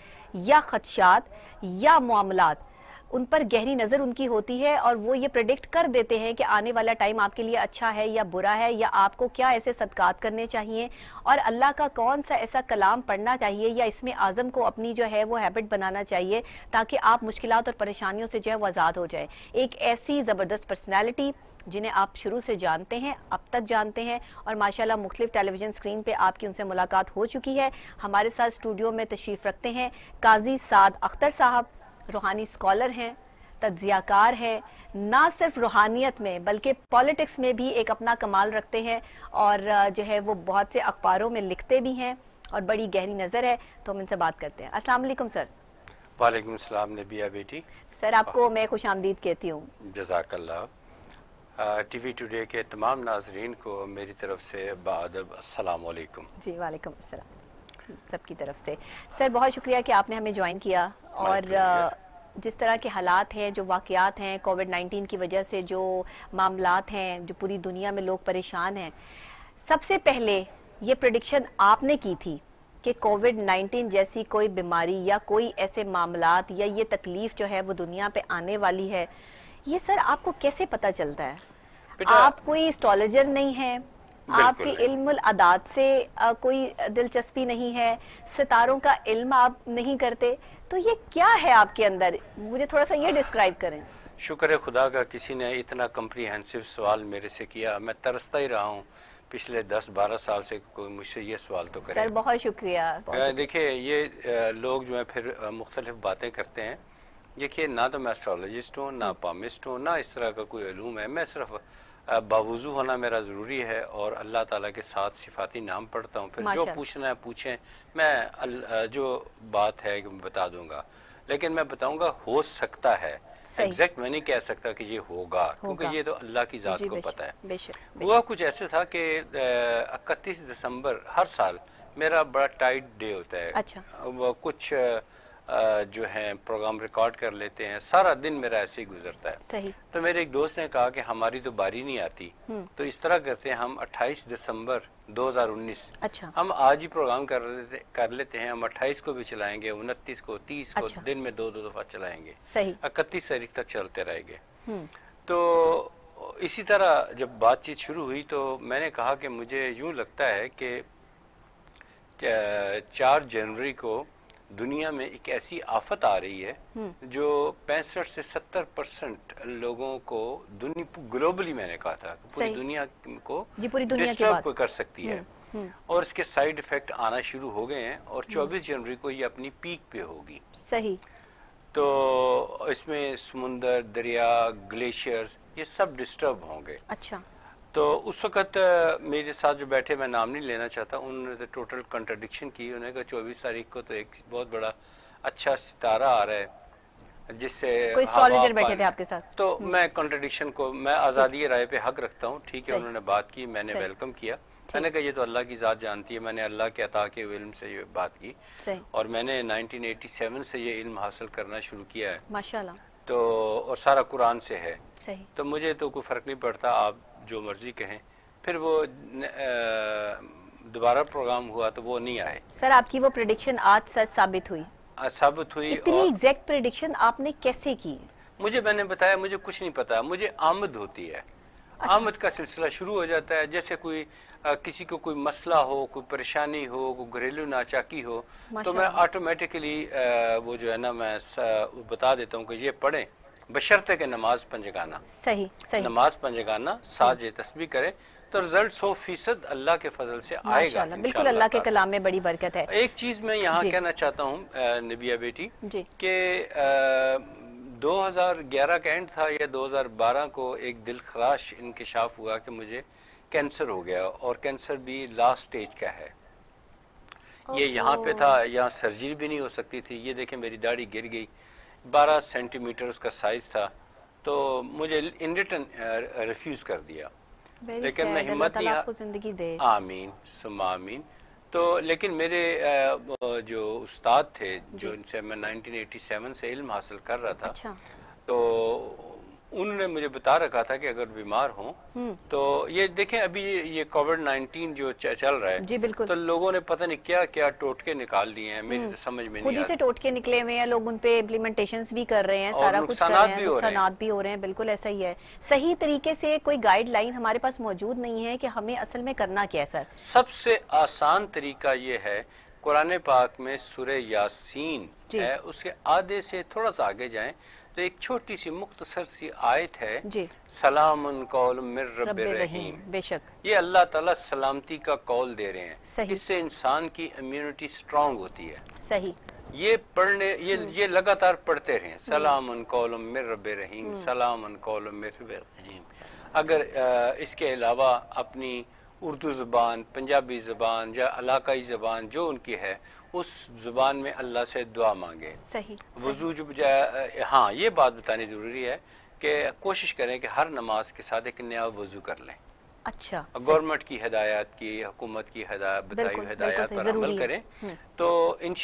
या खदशात या मामलात उन पर गहरी नज़र उनकी होती है और वो ये प्रिडिक्ट कर देते हैं कि आने वाला टाइम आपके लिए अच्छा है या बुरा है या आपको क्या ऐसे सदकात करने चाहिए और अल्लाह का कौन सा ऐसा कलाम पढ़ना चाहिए या इसमें आज़म को अपनी जो है वो हैबिट बनाना चाहिए ताकि आप मुश्किल और परेशानियों से जो है वो आज़ाद हो जाए। एक ऐसी ज़बरदस्त पर्सनैलिटी जिन्हें आप शुरू से जानते हैं, अब तक जानते हैं और माशाल्लाह मुख्तलिफ़ टेलीविज़न स्क्रीन पे आपकी उनसे मुलाकात हो चुकी है। हमारे साथ स्टूडियो में तशरीफ़ रखते हैं काजी साद अख्तर साहब। रूहानी स्कॉलर हैं तजियाकार हैं ना सिर्फ़ रूहानियत में बल्कि पॉलिटिक्स में भी एक अपना कमाल रखते हैं और जो है वो बहुत से अखबारों में लिखते भी हैं और बड़ी गहरी नज़र है तो हम इनसे बात करते हैं। अस्सलाम वालेकुम सर। वालेकुम सलाम नबिया बेटी। सर आपको मैं खुश आमदीद कहती हूँ। जजाकल्ला टी वी टुडे के तमाम नाजरीन को मेरी तरफ़ से बादब अस्सलाम जी वालेकुम सबकी तरफ़ से। सर बहुत शुक्रिया कि आपने हमें ज्वाइन किया और जिस तरह के हालात हैं जो वाक़ात हैं कोविड 19 की वजह से जो मामलात हैं जो पूरी दुनिया में लोग परेशान हैं सबसे पहले ये प्रडिक्शन आपने की थी कि कोविड 19 जैसी कोई बीमारी या कोई ऐसे मामलात या ये तकलीफ़ जो है वो दुनिया पे आने वाली है ये सर आपको कैसे पता चलता है? आप कोई एस्ट्रोलॉजर नहीं है आपकी इल्म अदात से आ, कोई दिलचस्पी नहीं है सितारों का इल्म आप नहीं करते तो ये क्या है आपके अंदर? मुझे थोड़ा सा ये डिस्क्राइब करें। शुक्र है खुदा का किसी ने इतना कम्प्रीहेंसिव सवाल मेरे से किया। मैं तरसता ही रहा हूँ। पिछले दस बारह साल से कोई मुझसे ये सवाल तो करे। सर बहुत शुक्रिया। देखिए ये लोग जो है फिर मुख्तलिफ़ बातें करते हैं। देखिए ना तो मैं एस्ट्रोलॉजिस्ट हूँ ना पामिस्ट हूँ ना इस तरह का कोई अलूम है। मैं सिर्फ़ बावजू होना मेरा ज़रूरी है और अल्लाह ताला के साथ सिफाती नाम पढ़ता हूँ फिर जो पूछना है पूछें। मैं जो बात है कि मैं बता दूँगा। लेकिन मैं बताऊँगा हो सकता है। एग्जैक्ट मैं नहीं कह सकता कि ये होगा, होगा। क्योंकि ये तो अल्लाह की जात को पता है। हुआ कुछ ऐसे था कि इकतीस दिसंबर हर साल मेरा बड़ा टाइट डे होता है। अच्छा। कुछ अ, जो है प्रोग्राम रिकॉर्ड कर लेते हैं सारा दिन मेरा ऐसे ही गुजरता है। सही। तो मेरे एक दोस्त ने कहा कि हमारी तो बारी नहीं आती। हम्म। तो इस तरह करते हैं हम 28 दिसंबर 2019 अच्छा। हम आज ही प्रोग्राम कर लेते कर लेते हैं हम 28 को भी चलाएँगे 29 को 30 को अच्छा। दिन में दो दो दफ़ा चलाएँगे। सही। इकतीस तारीख तक चलते रहेंगे। हम्म। तो इसी तरह जब बातचीत शुरू हुई तो मैंने कहा कि मुझे यूँ लगता है कि चार जनवरी को दुनिया में एक ऐसी आफत आ रही है हम्म। जो पैंसठ से सत्तर परसेंट लोगों को दुनिया ग्लोबली मैंने कहा था पूरी दुनिया को जी पूरी दुनिया की डिस्टर्ब कर सकती है। हम्म, हम्म, और इसके साइड इफ़ेक्ट आना शुरू हो गए हैं और 24 जनवरी को ये अपनी पीक पे होगी। सही। तो इसमें समुंदर दरिया ग्लेशियर्स ये सब डिस्टर्ब होंगे। अच्छा। तो उस वक़्त मेरे साथ जो बैठे मैं नाम नहीं लेना चाहता उन्होंने तो टोटल कंट्रडिक्शन की। उन्होंने कहा चौबीस तारीख को तो एक बहुत बड़ा अच्छा सितारा आ रहा है जिससे कोई बैठे थे आपके साथ? तो मैं कॉन्ट्रडिक्शन को मैं आज़ादी राय पे हक रखता हूँ ठीक है उन्होंने बात की मैंने वेलकम किया। मैंने कहा ये तो अल्लाह की ज़ात जानती है। मैंने अल्लाह के अता के इल्म से ये बात की। और मैंने 1987 से ये इल्म हासिल करना शुरू किया है। माशाल्लाह। तो और सारा कुरान से है। सही। तो मुझे तो कोई फ़र्क नहीं पड़ता आप जो मर्ज़ी कहें। फिर वो दोबारा प्रोग्राम हुआ तो वो नहीं आए। सर आपकी वो प्रिडिक्शन आज सच साबित हुई। साबित हुई इतनी और एग्जैक्ट प्रिडिक्शन आपने कैसे की? मुझे मैंने बताया मुझे कुछ नहीं पता। मुझे आमद होती है। अच्छा। आमद का सिलसिला शुरू हो जाता है। जैसे कोई अ, किसी को कोई मसला हो कोई परेशानी हो कोई घरेलू नाचाकी हो तो मैं ऑटोमेटिकली वो जो है ना मैं बता देता हूँ कि ये पढ़ें। बशर्ते के नमाज़ पंजगाना। सही सही। नमाज़ पंजगाना साज तस्बीह करें तो रिज़ल्ट सौ फ़ीसद अल्लाह के फजल से आएगा बिल्कुल अल्लाह के कलाम में बड़ी बरकत है। एक चीज़ मैं यहाँ कहना चाहता हूँ नबिया बेटी कि अ, 2011 का एंड था या 2012 को एक दिल खराश इंकशाफ हुआ कि मुझे कैंसर हो गया और कैंसर भी लास्ट स्टेज का है। ये यहाँ पे था यहाँ सर्जरी भी नहीं हो सकती थी। ये देखें मेरी दाढ़ी गिर गई। 12 सेंटीमीटर उसका साइज़ था तो मुझे इन रिटर्न रिफ्यूज कर दिया। लेकिन मैं हिम्मत नहीं आपको ज़िंदगी दे। आमीन सुमा आमीन। तो लेकिन मेरे जो उस्ताद थे जो जी। इनसे मैं 1987 से इल्म हासिल कर रहा था अच्छा। तो उन्होंने मुझे बता रखा था कि अगर बीमार हों हम्म। तो ये देखें अभी ये, कोविड 19 जो चल रहा है जी बिल्कुल। तो लोगों ने पता नहीं क्या क्या टोटके निकाल दिए हैं मेरी तो समझ में नहीं से टोटके निकले हुए हैं लोग उन पे इम्प्लीमेंटेशन भी कर रहे हैं सारा कुछ कर रहे हैं भी हो रहे हैं। नुकसानात भी हो रहे हैं बिल्कुल ऐसा ही है। सही तरीके से कोई गाइडलाइन हमारे पास मौजूद नहीं है की हमें असल में करना क्या है सर। सबसे आसान तरीका ये है कुरान पाक में सुर यासीन है उसके आधे से थोड़ा सा आगे जाएँ तो एक छोटी सी मुख्तसर सी आयत है। जी। सलामुन कौल मिर रब रहीम। बेशक। ये अल्लाह ताला सलामती का कौल दे रहे हैं। इससे इंसान की इम्यूनिटी स्ट्रांग होती है। सही। ये पढ़ने ये हम्म। ये लगातार पढ़ते रहे। सलामुन कौलम मिर रब रहीम हम्म। सलामुन कौलम मिर रब रहीम। अगर इसके अलावा अपनी उर्दू ज़ुबान पंजाबी ज़ुबान या इलाकाई ज़ुबान जो उनकी है उस ज़ुबान में अल्लाह से दुआ मांगे। सही वज़ू जो बजाय हाँ ये बात बतानी ज़रूरी है कि कोशिश करें कि हर नमाज़ के साथ एक नया वज़ू कर लें। अच्छा गवर्नमेंट की हदायत की हुकूमत की हिदायत बताई हिदायत पर अमल करें। हम्म। तो इन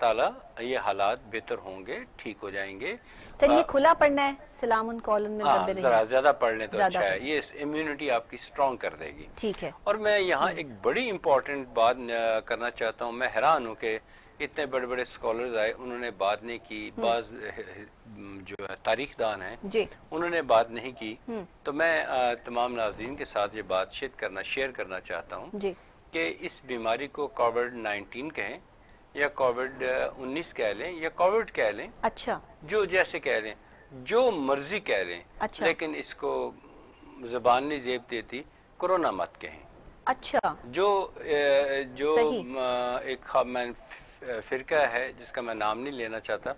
ताला ये हालात बेहतर होंगे ठीक हो जाएँगे। सर ये खुला पढ़ना है? सलामुन कौलन में हाँ जरा ज़्यादा पढ़ लें तो अच्छा है। ये इम्यूनिटी आपकी स्ट्रांग कर देगी। ठीक है। और मैं यहाँ एक बड़ी इम्पोर्टेंट बात करना चाहता हूँ। मैं हैरान हूँ कि इतने बड़े बड़े स्कॉलर्स आए उन्होंने बात नहीं की। बाज जो है तारीखदान हैं। जी। उन्होंने बात नहीं की। हम्म। तो मैं तमाम नाजरीन के साथ ये बात शेयर करना शेयर करना चाहता हूँ कि इस बीमारी को कोविड 19 कहें या कोविड 19 कह लें या कोविड कह लें। अच्छा। जो जैसे कह लें जो मर्ज़ी कह लें अच्छा। लेकिन इसको जबान नहीं जेब देती कोरोना मत कहें। अच्छा। जो अ, जो एक मैं फिरका है जिसका मैं नाम नहीं लेना चाहता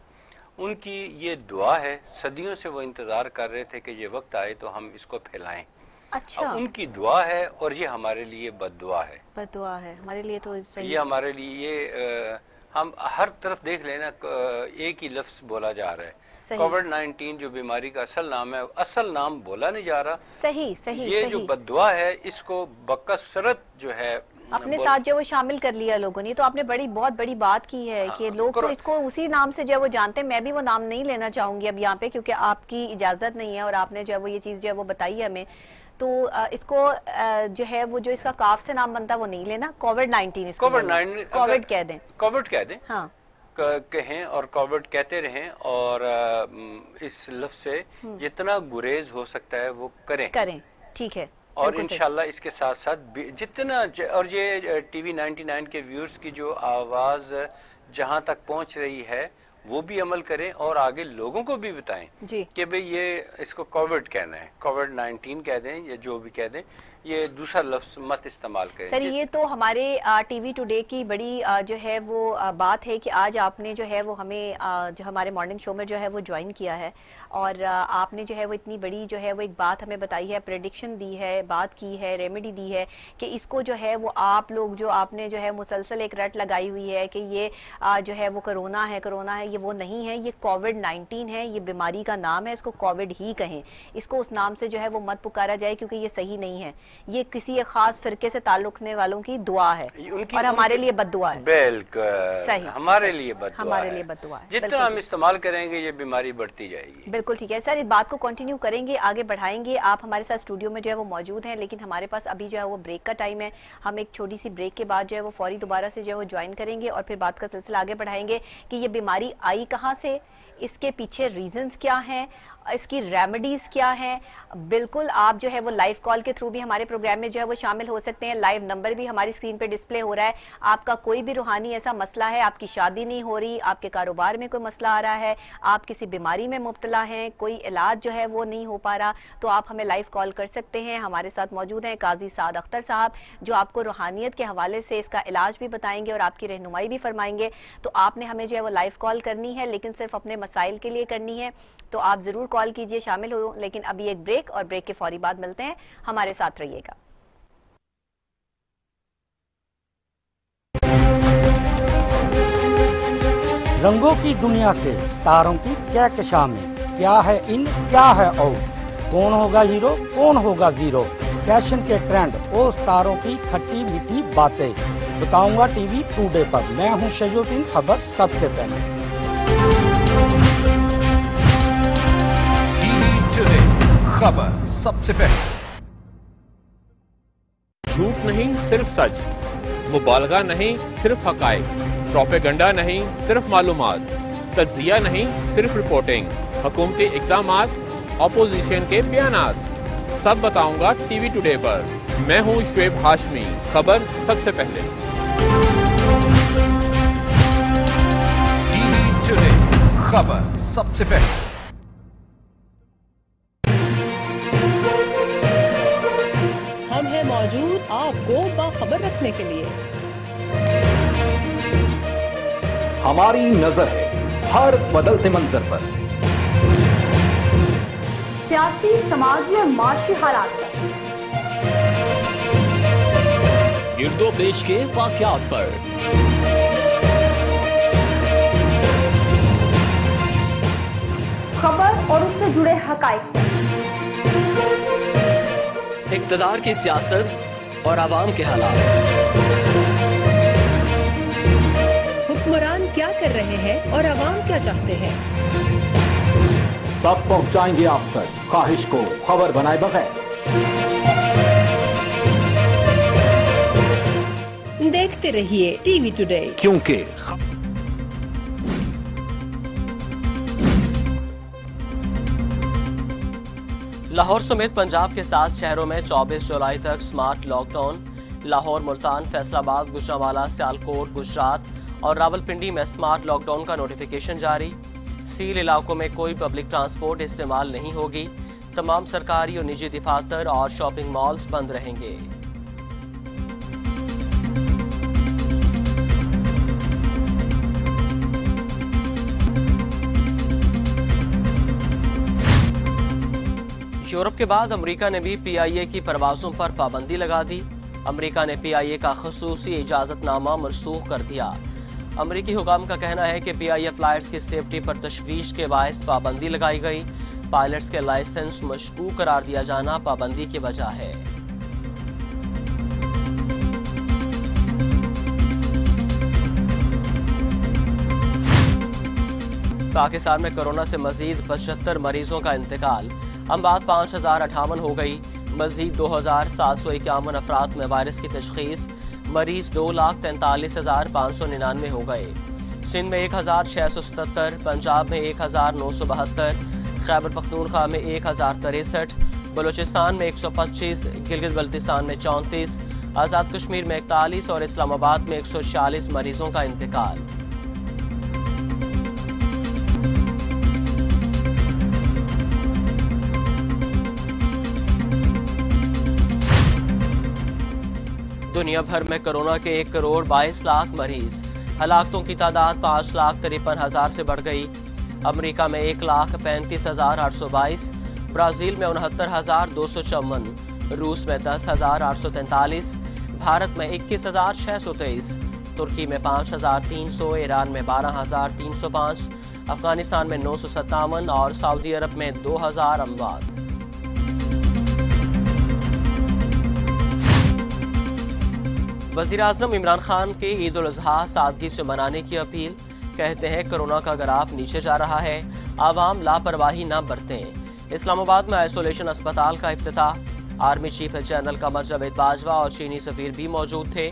उनकी ये दुआ है सदियों से वो इंतज़ार कर रहे थे कि ये वक्त आए तो हम इसको फैलाएँ। अच्छा। अब उनकी दुआ है और ये हमारे लिए बद दुआ है। बदुआ है हमारे लिए तो सही। ये हमारे लिए ये हम हर तरफ़ देख लेना एक ही लफ्ज बोला जा रहा है। कोविड 19 जो बीमारी का असल नाम है असल नाम बोला नहीं जा रहा। सही सही ये सही। जो बदुआ है इसको बकसरत जो है अपने साथ जो वो शामिल कर लिया लोगों ने तो आपने बड़ी बहुत बड़ी बात की है हाँ, कि लोग तो इसको उसी नाम से जो है वो जानते हैं। मैं भी वो नाम नहीं लेना चाहूँगी अब यहाँ पे क्योंकि आपकी इजाज़त नहीं है और आपने जो है वो ये चीज़ जो है वो बताई है हमें। तो इसको जो है वो जो इसका काफ से नाम बनता है वो नहीं लेना COVID nineteen COVID nineteen COVID कह दें। कोविड कह दें? हाँ। कहें और कोविड कहते रहें और इस लफ्ज से हम्म। जितना गुरेज हो सकता है वो करें। करें ठीक है और इनशाला इसके साथ साथ जितना और ये टीवी 99 के व्यूअर्स की जो आवाज़ जहाँ तक पहुँच रही है वो भी अमल करें और आगे लोगों को भी बताएँ कि भाई ये इसको कोविड कहना है। कोविड 19 कह दें या जो भी कह दें ये दूसरा लफ्ज मत इस्तेमाल करें। सर ये तो हमारे टीवी टुडे की बड़ी आ, जो है वो आ, बात है कि आज आपने जो है वो हमें आ, जो हमारे मॉर्निंग शो में जो है वो ज्वाइन किया है। और आपने जो है वो इतनी बड़ी जो है वो एक बात हमें बताई है प्रडिक्शन दी है बात की है रेमेडी दी है कि इसको जो है वो आप लोग जो आपने जो है मुसलसल एक रट लगाई हुई है कि ये जो है वो करोना है कोरोना है ये वो नहीं है ये कोविड नाइन्टीन है ये बीमारी का नाम है इसको कोविड ही कहें। इसको उस नाम से जो है वो मत पुकारा जाए क्योंकि ये सही नहीं है। ये किसी एक खास फिरके से ताल्लुक रखने वालों की दुआ है और हमारे लिए बदुआ है। बिल्कुल सही। हमारे लिए बदुआ हमारे लिए बदुआ है। जितना हम इस्तेमाल करेंगे ये बीमारी बढ़ती जाएगी। बिल्कुल ठीक है। सर, इस बात को कंटिन्यू करेंगे, आगे बढ़ाएँगे। आप हमारे साथ स्टूडियो में जो है वो मौजूद हैं, लेकिन हमारे पास अभी जो है वो ब्रेक का टाइम है। हम एक छोटी सी ब्रेक के बाद जो है वो फौरी दोबारा से जो है वो ज्वाइन करेंगे और फिर बात का सिलसिला आगे बढ़ाएँगे कि ये बीमारी आई कहाँ से, इसके पीछे रीजंस क्या हैं इसकी रेमेडीज क्या हैं? बिल्कुल, आप जो है वो लाइव कॉल के थ्रू भी हमारे प्रोग्राम में जो है वो शामिल हो सकते हैं। लाइव नंबर भी हमारी स्क्रीन पे डिस्प्ले हो रहा है। आपका कोई भी रूहानी ऐसा मसला है, आपकी शादी नहीं हो रही, आपके कारोबार में कोई मसला आ रहा है, आप किसी बीमारी में मुबतला हैं, कोई इलाज जो है वो नहीं हो पा रहा तो आप हमें लाइव कॉल कर सकते हैं। हमारे साथ मौजूद हैं काजी साद अख्तर साहब, जो आपको रूहानियत के हवाले से इसका इलाज भी बताएँगे और आपकी रहनुमाई भी फरमाएँगे। तो आपने हमें जो है वो लाइव कॉल करनी है, लेकिन सिर्फ़ अपने मसाइल के लिए करनी है। तो आप ज़रूर कॉल कीजिए, शामिल हो। लेकिन अभी एक ब्रेक और ब्रेक के फौरी बाद मिलते हैं। हमारे साथ रहिएगा। रंगों की दुनिया से, सितारों की क्या कशा में, क्या है इन, क्या है आउट कौन होगा हीरो, कौन होगा ज़ीरो? फ़ैशन के ट्रेंड और सितारों की खट्टी मीठी बातें। बताऊँगा टीवी टूडे पर। मैं हूँ शयुद्दीन खबर सबसे पहले। खबर सबसे पहले। झूठ नहीं सिर्फ़ सच। मुबालगा नहीं सिर्फ़ हकायक। प्रोपेगंडा नहीं सिर्फ़ मालूम तजिया नहीं सिर्फ़ रिपोर्टिंग। हुकूमती इकदाम अपोजिशन के बयान सब बताऊँगा टीवी टुडे पर। मैं हूँ शुएब हाशमी। खबर सबसे पहले। टीवी टुडे खबर सबसे पहले। हमारी नज़र है हर बदलते मंजर पर। सियासी समाजी और माशी हालात पर गिरदो पेश के वाकयात पर। खबर और उससे जुड़े हकाइक इकतदार की सियासत और आवाम के हालात। क्या कर रहे हैं और आवाम क्या चाहते हैं? सब पहुंचाएँगे आप तक। ख्वाहिश को खबर बनाए बगैर। देखते रहिए टीवी टुडे। क्योंकि लाहौर समेत पंजाब के सात शहरों में 24 जुलाई तक स्मार्ट लॉकडाउन। लाहौर मुल्तान फैसलाबाद गुजरावाला सियालकोट गुजरात और रावलपिंडी में स्मार्ट लॉकडाउन का नोटिफिकेशन जारी। सील इलाकों में कोई पब्लिक ट्रांसपोर्ट इस्तेमाल नहीं होगी। तमाम सरकारी और निजी दफातर और शॉपिंग मॉल्स बंद रहेंगे। यूरोप के बाद अमेरिका ने भी पीआईए की परवाजों पर पाबंदी लगा दी। अमेरिका ने पीआईए का खसूसी इजाजतनामा मनसूख कर दिया। अमरीकी हुकाम का कहना है कि पी आई ए फ्लाइट्स की सेफ्टी पर तशवीश के बायस पाबंदी लगाई गई। पायलट्स के लाइसेंस मशकूक करार दिया जाना पाबंदी की वजह है। पाकिस्तान में कोरोना से मजीद पचहत्तर मरीजों का इंतकाल। अमबाग पाँच हज़ार अठावन हो गई। मजीद दो हज़ार सात सौ इक्यावन अफराद में वायरस की तशखीस, मरीज़ दो लाख तैंतालीस हज़ार पाँच सौ निन्यानवे हो गए। सिंध में एक हज़ार छः सौ सतहत्तर, पंजाब में एक हज़ार नौ सौ बहत्तर, खैबर पख्तूनख्वा में एक हज़ार तिरसठ, बलूचिस्तान में एक सौ पच्चीस, गिलगित बल्तिस्तान में चौंतीस, आज़ाद कश्मीर में इकतालीस और इस्लामाबाद में एक सौ छियालीस मरीजों का इंतकाल। दुनिया भर में कोरोना के एक करोड़ बाईस लाख मरीज़। हलाकतों की तादाद पाँच लाख तिरपन हज़ार से बढ़ गई। अमरीका में एक लाख पैंतीस हज़ार आठ सौ बाईस, ब्राज़ील में उनहत्तर हज़ार दो सौ चौवन, रूस में दस हज़ार आठ सौ तैंतालीस, भारत में इक्कीस हज़ार छः सौ तेईस, तुर्की में पाँच हज़ार तीन सौ, ईरान में बारह हज़ार तीन सौ पाँच, अफ़गानिस्तान में नौ सौ सत्तावन और सऊदी अरब में दो हज़ार अमवात वज़ीर अजम इमरान खान के ईद उल सादगी से मनाने की अपील। कहते हैं, कोरोना का ग्राफ नीचे जा रहा है। आवाम लापरवाही न बरतें। इस्लामाबाद में आइसोलेशन अस्पताल का अफ्ताह army chief general Qamar Javed Bajwa और चीनी सफीर भी मौजूद थे।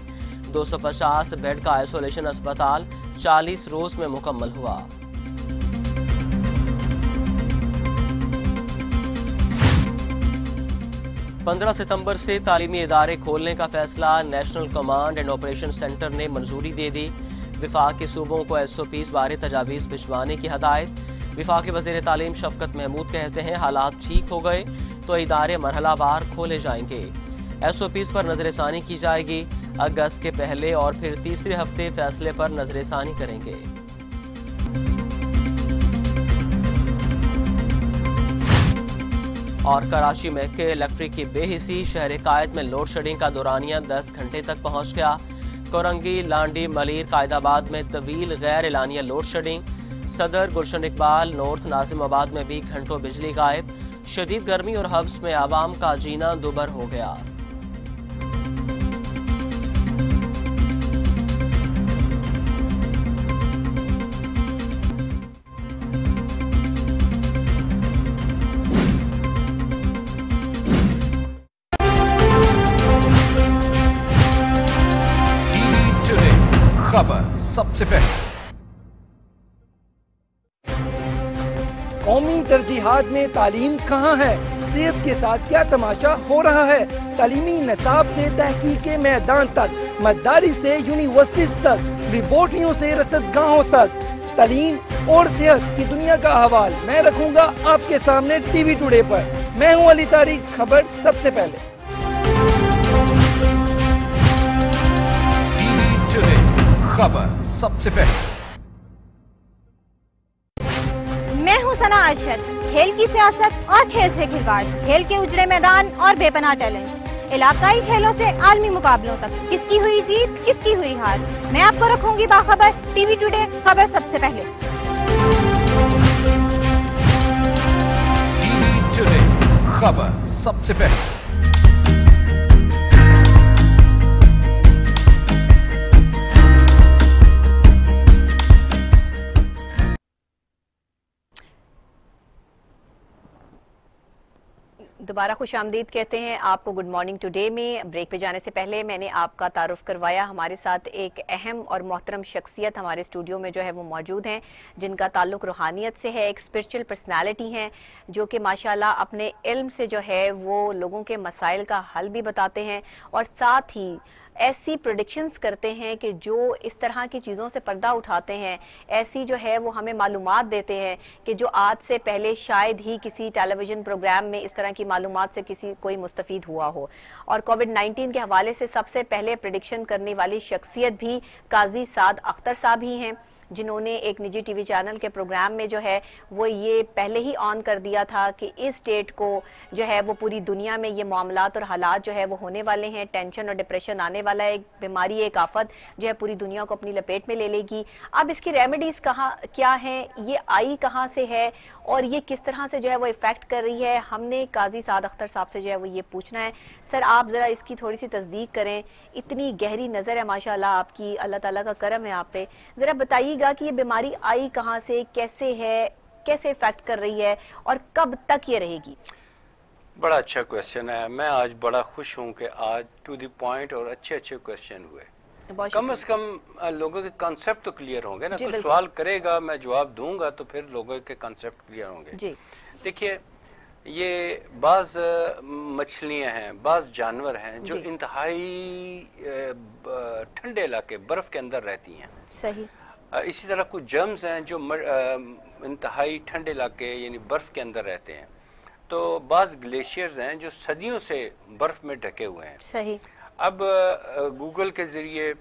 250 बेड का आइसोलेशन अस्पताल 40 रोज में मुकम्मल हुआ। पंद्रह सितंबर से तालीमी इदारे खोलने का फैसला national command and operation center ने मंजूरी दे दी। विफाक के सूबों को एस ओ पीज बारे तजावीज़ भिजवाने की हदायत। विफाक के वज़ीर तालीम शफकत महमूद कहते हैं, हालात ठीक हो गए तो इदारे मरहलावार खोले जाएँगे। एस ओ पीज पर नजरसानी की जाएगी। अगस्त के पहले और फिर तीसरे हफ़्ते फैसले पर नजरसानी करेंगे। और कराची में के इलेक्ट्रिक की बेहिसी शहर कायद में लोड शेडिंग का दौरानिया 10 घंटे तक पहुँच गया। कोरंगी, लांडी, मलिर, कायदाबाद में तवील, गैर एलानिया लोड शेडिंग सदर, गुलशन इकबाल, नॉर्थ नाजिमाबाद में भी घंटों बिजली गायब। शदीद गर्मी और हब्स में आवाम का जीना दुबर हो गया। तरजीहात में तालीम कहाँ है? सेहत के साथ क्या तमाशा हो रहा है? तालीमी नसाब से तहकीक के मैदान तक, मददारी से यूनिवर्सिटीज तक रिपोर्टियों से रसद गाहों तक। तलीम और सेहत की दुनिया का हवाल मैं रखूँगा आपके सामने टीवी टुडे पर। मैं हूँ अली तारीख खबर सबसे पहले। खबर सबसे पहले। हूँ खेल की सियासत और खेल से खिलवाड़। खेल के उजड़े मैदान और बेपना टैलेंट। इलाकाई खेलों से आलमी मुकाबलों तक। किसकी हुई जीत, किसकी हुई हार। मैं आपको रखूँगी बाखबर टीवी टुडे खबर सबसे पहले। खबर सबसे पहले। दोबारा खुश आमदीद कहते हैं, आपको गुड मॉर्निंग टुडे में ब्रेक पे जाने से पहले मैंने आपका तारुफ करवाया। हमारे साथ एक अहम और मोहतरम शख्सियत हमारे स्टूडियो में जो है वो मौजूद हैं, जिनका ताल्लुक रूहानियत से है, एक स्पिरिचुअल पर्सनालिटी हैं, जो कि माशाल्लाह अपने इल्म से जो है वो लोगों के मसाइल का हल भी बताते हैं और साथ ही ऐसी प्रोडिक्शंस करते हैं कि जो इस तरह की चीज़ों से पर्दा उठाते हैं, ऐसी जो है वो हमें मालूम देते हैं कि जो आज से पहले शायद ही किसी टेलीविज़न प्रोग्राम में इस तरह की मालूम से किसी, कोई मुस्तफ़ हुआ हो। और कोविड 19 के हवाले से सबसे पहले प्रडिक्शन करने वाली शख्सियत भी काजी साद अख्तर साहब ही हैं। जिन्होंने एक निजी टीवी चैनल के प्रोग्राम में जो है, वो ये पहले ही ऑन कर दिया था कि इस डेट को जो है, वो पूरी दुनिया में ये मामला और हालात जो है, वो होने वाले हैं। टेंशन और डिप्रेशन आने वाला है, एक बीमारी, एक आफत जो है, पूरी दुनिया को अपनी लपेट में ले लेगी। अब इसकी रेमेडीज़ कहाँ, क्या हैं? ये आई कहाँ से है? और ये किस तरह से जो है, वो इफ़ेक्ट कर रही है? हमने काजी साद अख्तर साहब से जो है, वो ये पूछना है। सर आप ज़रा इसकी थोड़ी सी तस्दीक करें। इतनी गहरी नज़र है माशाल्लाह आपकी। अल्लाह ताला का करम है आप पे। ज़रा बताइएगा कि ये बीमारी आई कहाँ से कैसे है कैसे इफ़ेक्ट कर रही है और कब तक ये रहेगी? बड़ा अच्छा क्वेश्चन है। मैं आज बड़ा खुश हूँ कि आज टू द पॉइंट और अच्छे अच्छे क्वेश्चन हुए कम से कम लोगों के कॉन्सेप्ट तो क्लियर होंगे ना। कोई सवाल करेगा मैं जवाब दूँगा तो फिर लोगों के कॉन्सेप्ट क्लियर होंगे। देखिए ये बाज मछलियाँ हैं बाज जानवर हैं जो इंतहाई ठंडे इलाके बर्फ़ के अंदर रहती हैं। सही। इसी तरह कुछ जर्म्स हैं जो इंतहाई ठंडे इलाके यानी बर्फ़ के अंदर रहते हैं। तो बाज ग्लेशियर्स हैं जो सदियों से बर्फ़ में ढके हुए हैं। सही। अब गूगल के ज़रिए